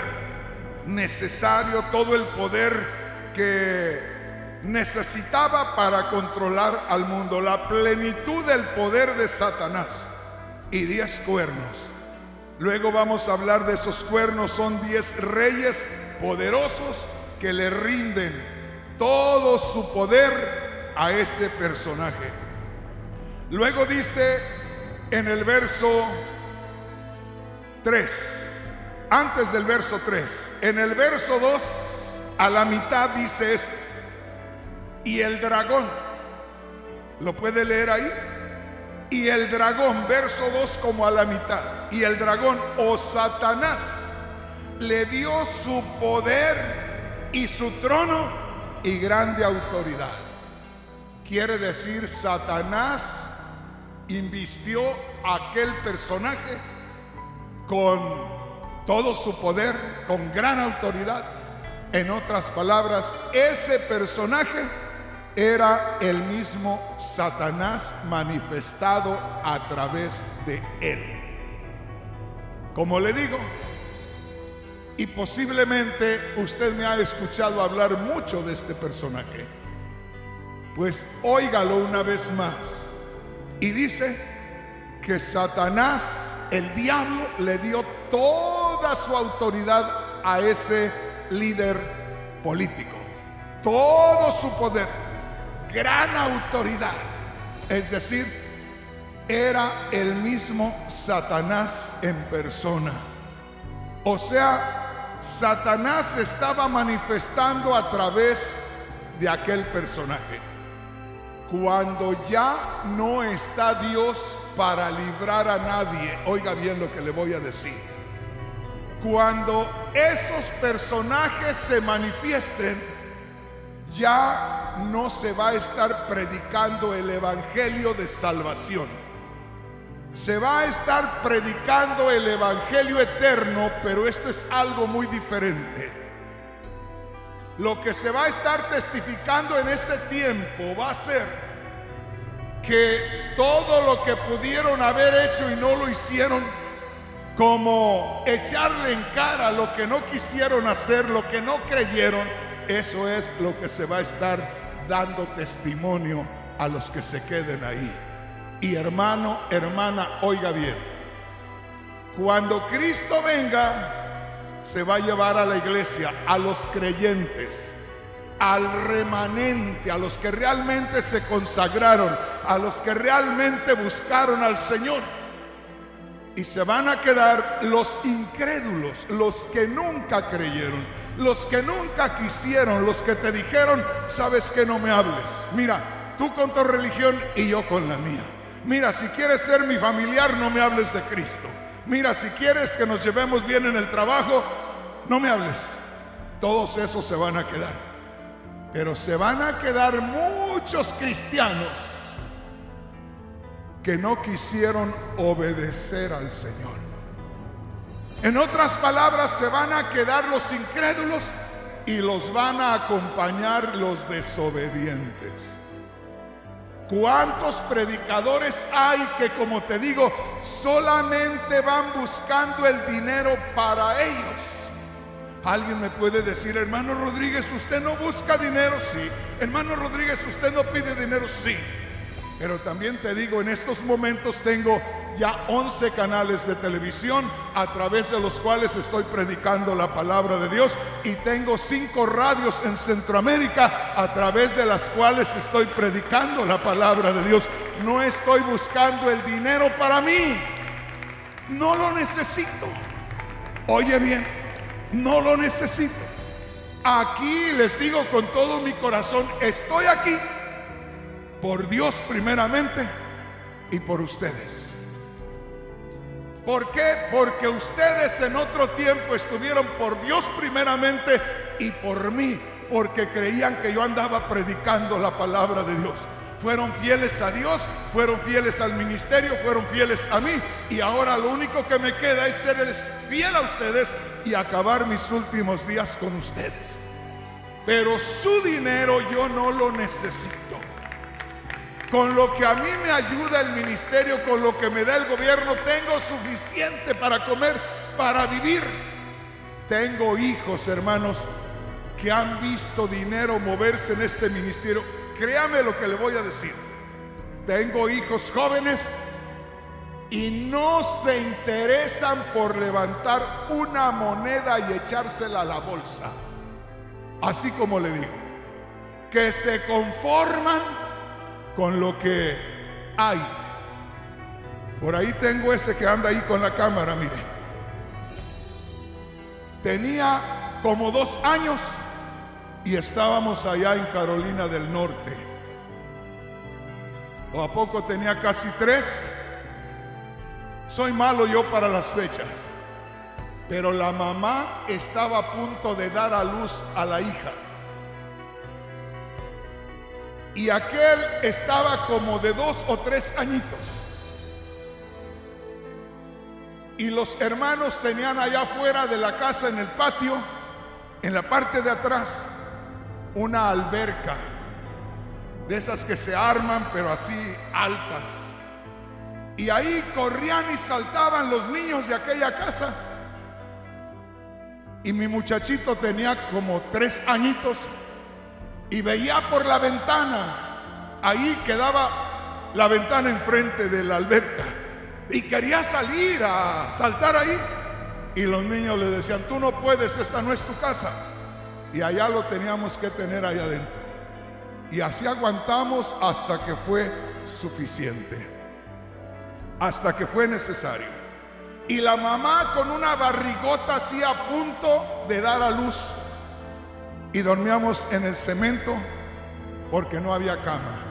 B: necesario, todo el poder que necesitaba para controlar al mundo, la plenitud del poder de Satanás y diez cuernos. Luego vamos a hablar de esos cuernos, son diez reyes poderosos que le rinden todo su poder a ese personaje. Luego dice en el verso 3, antes del verso 3, en el verso 2, a la mitad dice esto, y el dragón, ¿lo puede leer ahí? Y el dragón, verso 2 como a la mitad, y el dragón o Satanás le dio su poder y su trono y grande autoridad. Quiere decir, Satanás invistió a aquel personaje con todo su poder, con gran autoridad. En otras palabras, ese personaje era el mismo Satanás manifestado a través de él. Como le digo, y posiblemente usted me ha escuchado hablar mucho de este personaje, pues óigalo una vez más. Y dice que Satanás, el diablo, le dio toda su autoridad a ese líder político, todo su poder gran autoridad. Es decir, era el mismo Satanás en persona. O sea, Satanás estaba manifestando a través de aquel personaje. Cuando ya no está Dios para librar a nadie, oiga bien lo que le voy a decir. Cuando esos personajes se manifiesten, ya no se va a estar predicando el Evangelio de salvación. Se va a estar predicando el Evangelio eterno, pero esto es algo muy diferente. Lo que se va a estar testificando en ese tiempo va a ser que todo lo que pudieron haber hecho y no lo hicieron, como echarle en cara lo que no quisieron hacer, lo que no creyeron, eso es lo que se va a estar dando testimonio a los que se queden ahí. Y hermano, hermana, oiga bien. Cuando Cristo venga, se va a llevar a la iglesia, a los creyentes, al remanente, a los que realmente se consagraron, a los que realmente buscaron al Señor. Y se van a quedar los incrédulos, los que nunca creyeron, los que nunca quisieron, los que te dijeron, sabes que no me hables. Mira, tú con tu religión y yo con la mía. Mira, si quieres ser mi familiar, no me hables de Cristo. Mira, si quieres que nos llevemos bien en el trabajo, no me hables. Todos esos se van a quedar. Pero se van a quedar muchos cristianos que no quisieron obedecer al Señor. En otras palabras, se van a quedar los incrédulos y los van a acompañar los desobedientes. ¿Cuántos predicadores hay que, como te digo, solamente van buscando el dinero para ellos? Alguien me puede decir, hermano Rodríguez, usted no busca dinero, sí. Hermano Rodríguez, usted no pide dinero, sí. Pero también te digo, en estos momentos tengo ya 11 canales de televisión a través de los cuales estoy predicando la palabra de Dios y tengo cinco radios en Centroamérica a través de las cuales estoy predicando la palabra de Dios. No estoy buscando el dinero para mí. No lo necesito. Oye bien, no lo necesito. Aquí les digo con todo mi corazón, estoy aquí por Dios primeramente y por ustedes. ¿Por qué? Porque ustedes en otro tiempo estuvieron por Dios primeramente y por mí, porque creían que yo andaba predicando la palabra de Dios. Fueron fieles a Dios, fueron fieles al ministerio, fueron fieles a mí y ahora lo único que me queda es ser fiel a ustedes y acabar mis últimos días con ustedes. Pero su dinero yo no lo necesito. Con lo que a mí me ayuda el ministerio, con lo que me da el gobierno, tengo suficiente para comer, para vivir. Tengo hijos, hermanos, que han visto dinero moverse en este ministerio. Créame lo que le voy a decir. Tengo hijos jóvenes y no se interesan por levantar una moneda y echársela a la bolsa. Así como le digo, que se conforman con lo que hay. Por ahí tengo ese que anda ahí con la cámara, mire. Tenía como dos años y estábamos allá en Carolina del Norte. ¿O a poco tenía casi tres? Soy malo yo para las fechas. Pero la mamá estaba a punto de dar a luz a la hija. Y aquel estaba como de dos o tres añitos. Y los hermanos tenían allá afuera de la casa en el patio, en la parte de atrás, una alberca. De esas que se arman, pero así altas. Y ahí corrían y saltaban los niños de aquella casa. Y mi muchachito tenía como tres añitos y veía por la ventana, ahí quedaba la ventana enfrente de la alberca, y quería salir a saltar ahí. Y los niños le decían, tú no puedes, esta no es tu casa. Y allá lo teníamos que tener allá adentro. Y así aguantamos hasta que fue suficiente, hasta que fue necesario. Y la mamá con una barrigota así a punto de dar a luz y dormíamos en el cemento porque no había cama.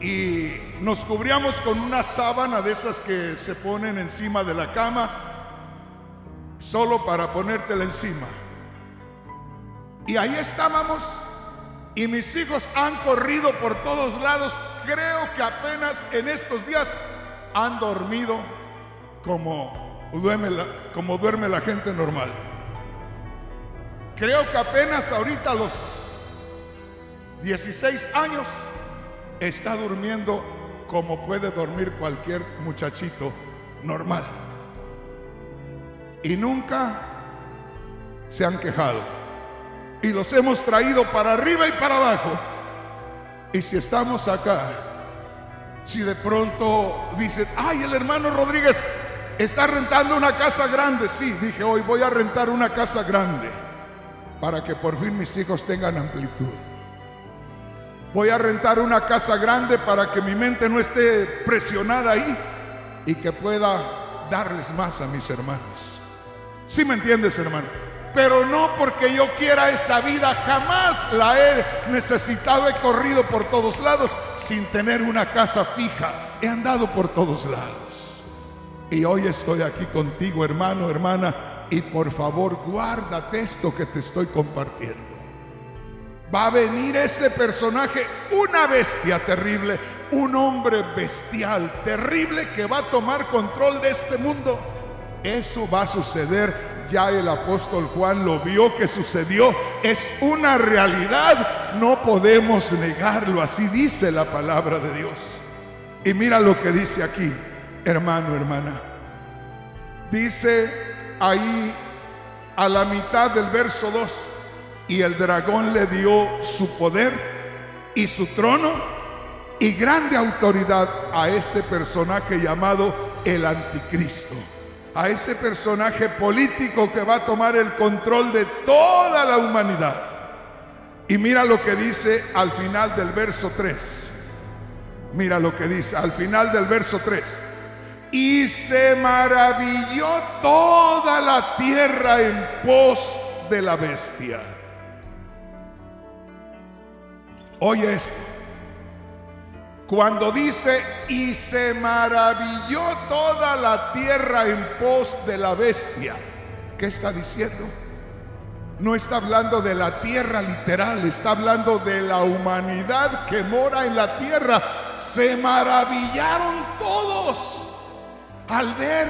B: Y nos cubríamos con una sábana de esas que se ponen encima de la cama, solo para ponértela encima. Y ahí estábamos y mis hijos han corrido por todos lados. Creo que apenas en estos días han dormido como duerme la, como duerme la gente normal. Creo que apenas ahorita a los 16 años está durmiendo como puede dormir cualquier muchachito normal. Y nunca se han quejado. Y los hemos traído para arriba y para abajo. Y si estamos acá, si de pronto dicen, ay, el hermano Rodríguez está rentando una casa grande, sí, dije, hoy voy a rentar una casa grande para que por fin mis hijos tengan amplitud. Voy a rentar una casa grande para que mi mente no esté presionada ahí y que pueda darles más a mis hermanos. Si me entiendes, hermano? Pero no porque yo quiera esa vida, jamás la he necesitado, he corrido por todos lados sin tener una casa fija, he andado por todos lados. Y hoy estoy aquí contigo, hermano, hermana, y por favor, guárdate esto que te estoy compartiendo. Va a venir ese personaje, una bestia terrible, un hombre bestial, terrible, que va a tomar control de este mundo. Eso va a suceder. Ya el apóstol Juan lo vio que sucedió. Es una realidad. No podemos negarlo. Así dice la palabra de Dios. Y mira lo que dice aquí, hermano, hermana. Dice ahí a la mitad del verso 2, y el dragón le dio su poder y su trono y grande autoridad a ese personaje llamado el anticristo, a ese personaje político que va a tomar el control de toda la humanidad. Y mira lo que dice al final del verso 3. Mira lo que dice al final del verso 3 y se maravilló toda la tierra en pos de la bestia. Oye esto, cuando dice, y se maravilló toda la tierra en pos de la bestia. ¿Qué está diciendo? No está hablando de la tierra literal, está hablando de la humanidad que mora en la tierra. Se maravillaron todos al ver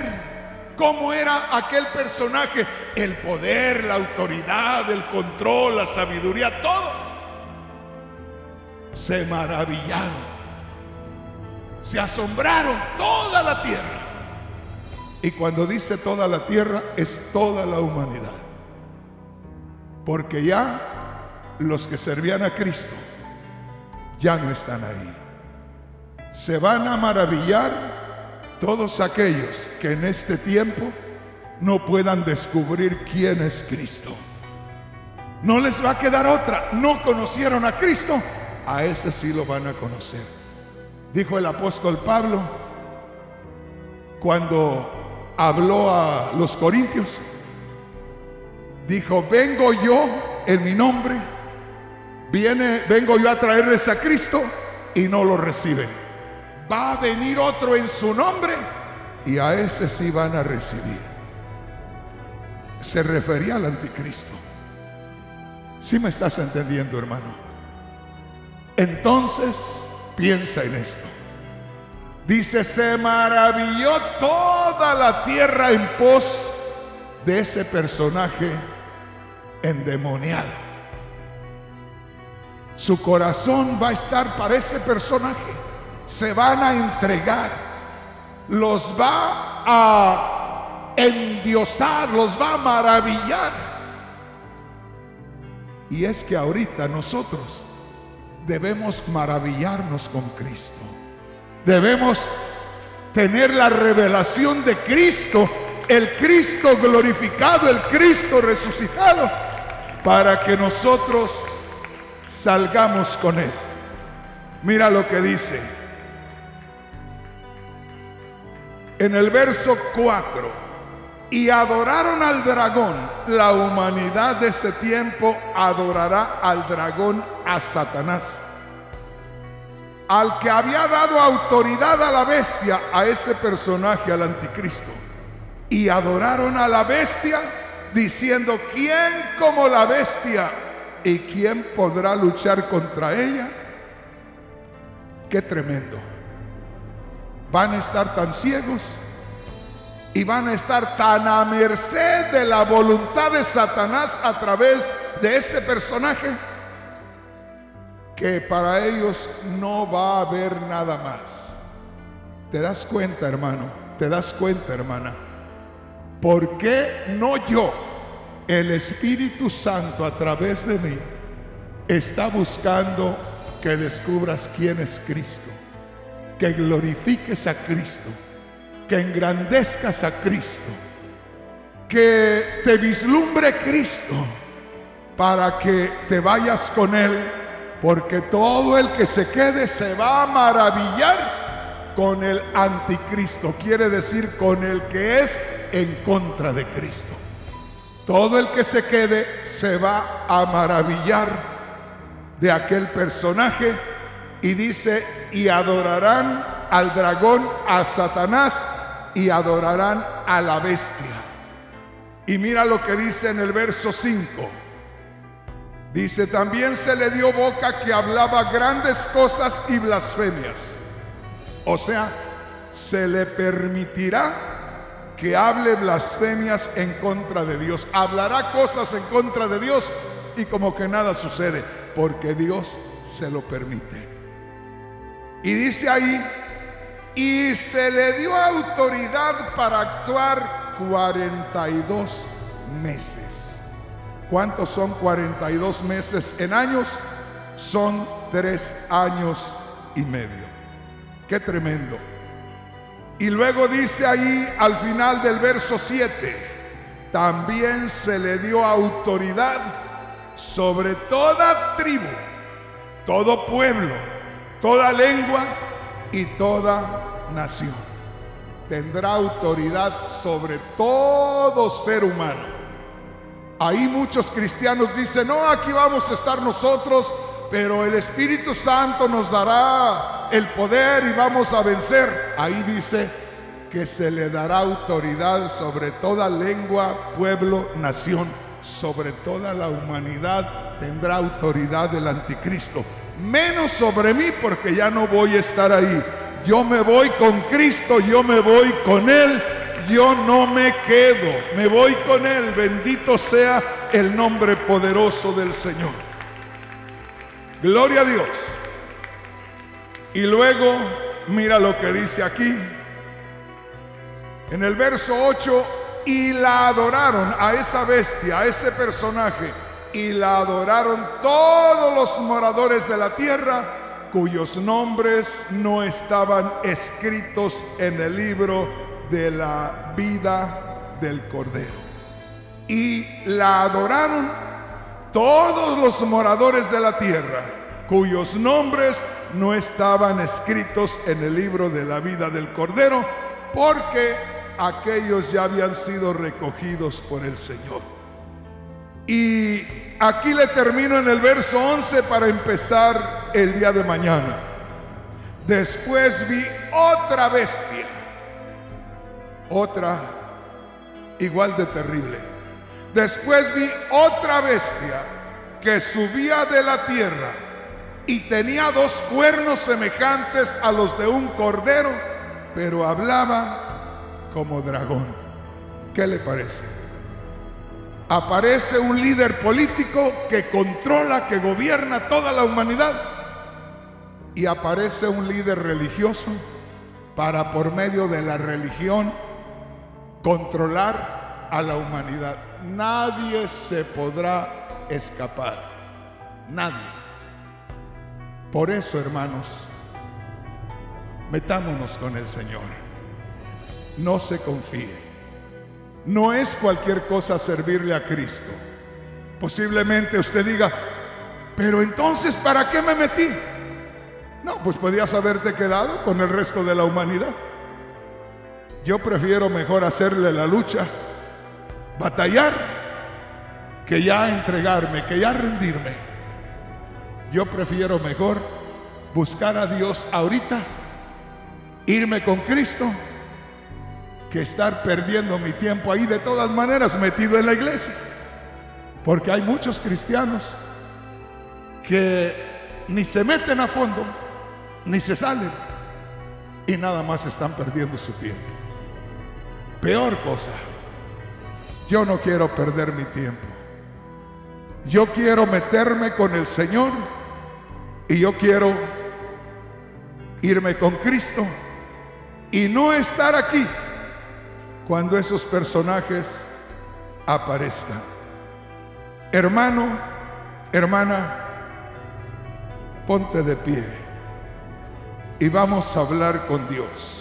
B: cómo era aquel personaje, el poder, la autoridad, el control, la sabiduría, todo. Se maravillaron, se asombraron toda la tierra. Y cuando dice toda la tierra, es toda la humanidad. Porque ya los que servían a Cristo ya no están ahí. Se van a maravillar todos aquellos que en este tiempo no puedan descubrir quién es Cristo. No les va a quedar otra. No conocieron a Cristo. A ese sí lo van a conocer. Dijo el apóstol Pablo cuando habló a los corintios. Dijo, vengo yo en mi nombre. Viene, vengo yo a traerles a Cristo y no lo reciben va a venir otro en su nombre y a ese sí van a recibir. Se refería al anticristo. Si me estás entendiendo, hermano? Entonces, piensa en esto. Dice, se maravilló toda la tierra en pos de ese personaje endemoniado. Su corazón va a estar para ese personaje se van a entregar, los va a endiosar, los va a maravillar. Y es que ahorita nosotros debemos maravillarnos con Cristo. Debemos tener la revelación de Cristo, el Cristo glorificado, el Cristo resucitado, para que nosotros salgamos con Él. Mira lo que dice. en el verso 4, y adoraron al dragón, la humanidad de ese tiempo adorará al dragón, a Satanás, al que había dado autoridad a la bestia, a ese personaje, al anticristo. Y adoraron a la bestia diciendo, ¿quién como la bestia? ¿Y quién podrá luchar contra ella? Qué tremendo van a estar tan ciegos y van a estar tan a merced de la voluntad de Satanás a través de ese personaje que para ellos no va a haber nada más. ¿Te das cuenta, hermano? ¿Te das cuenta, hermana? ¿Por qué no yo, el Espíritu Santo a través de mí, está buscando que descubras quién es Cristo? que glorifiques a Cristo, que engrandezcas a Cristo, que te vislumbre Cristo para que te vayas con Él, porque todo el que se quede se va a maravillar con el anticristo, quiere decir con el que es en contra de Cristo. Todo el que se quede se va a maravillar de aquel personaje y dice, y adorarán al dragón, a Satanás, y adorarán a la bestia. Y mira lo que dice en el verso 5. Dice, también se le dio boca que hablaba grandes cosas y blasfemias. O sea, se le permitirá que hable blasfemias en contra de Dios. Hablará cosas en contra de Dios y como que nada sucede, porque Dios se lo permite. Y dice ahí, y se le dio autoridad para actuar 42 meses. ¿Cuántos son 42 meses en años? Son tres años y medio. Qué tremendo. Y luego dice ahí al final del verso 7, también se le dio autoridad sobre toda tribu, todo pueblo toda lengua y toda nación. Tendrá autoridad sobre todo ser humano. Ahí muchos cristianos dicen, no, aquí vamos a estar nosotros, pero el Espíritu Santo nos dará el poder y vamos a vencer. Ahí dice que se le dará autoridad sobre toda lengua, pueblo, nación, sobre toda la humanidad tendrá autoridad el anticristo. Menos sobre mí porque ya no voy a estar ahí. Yo me voy con Cristo, yo me voy con Él, yo no me quedo, me voy con Él. Bendito sea el nombre poderoso del Señor. Gloria a Dios. Y luego, mira lo que dice aquí. En el verso 8, y la adoraron a esa bestia, a ese personaje, y la adoraron todos los moradores de la tierra cuyos nombres no estaban escritos en el libro de la vida del Cordero. Y la adoraron todos los moradores de la tierra, cuyos nombres no estaban escritos en el libro de la vida del Cordero, porque aquellos ya habían sido recogidos por el Señor. Y aquí le termino en el verso 11 para empezar el día de mañana. Después vi otra bestia, otra igual de terrible. Después vi otra bestia que subía de la tierra y tenía dos cuernos semejantes a los de un cordero, pero hablaba como dragón. ¿Qué le parece? Aparece un líder político que controla, que gobierna toda la humanidad. Y aparece un líder religioso para por medio de la religión controlar a la humanidad. Nadie se podrá escapar. Nadie. Por eso, hermanos, metámonos con el Señor no se confíe. No es cualquier cosa servirle a Cristo. Posiblemente usted diga, pero entonces, ¿para qué me metí? No, pues podías haberte quedado con el resto de la humanidad. Yo prefiero mejor hacerle la lucha, batallar, que ya entregarme, que ya rendirme. Yo prefiero mejor buscar a Dios ahorita, irme con Cristo que estar perdiendo mi tiempo ahí de todas maneras metido en la iglesia. Porque hay muchos cristianos que ni se meten a fondo, ni se salen, y nada más están perdiendo su tiempo. Peor cosa, yo no quiero perder mi tiempo. Yo quiero meterme con el Señor y yo quiero irme con Cristo y no estar aquí cuando esos personajes aparezcan. Hermano, hermana, ponte de pie y vamos a hablar con Dios.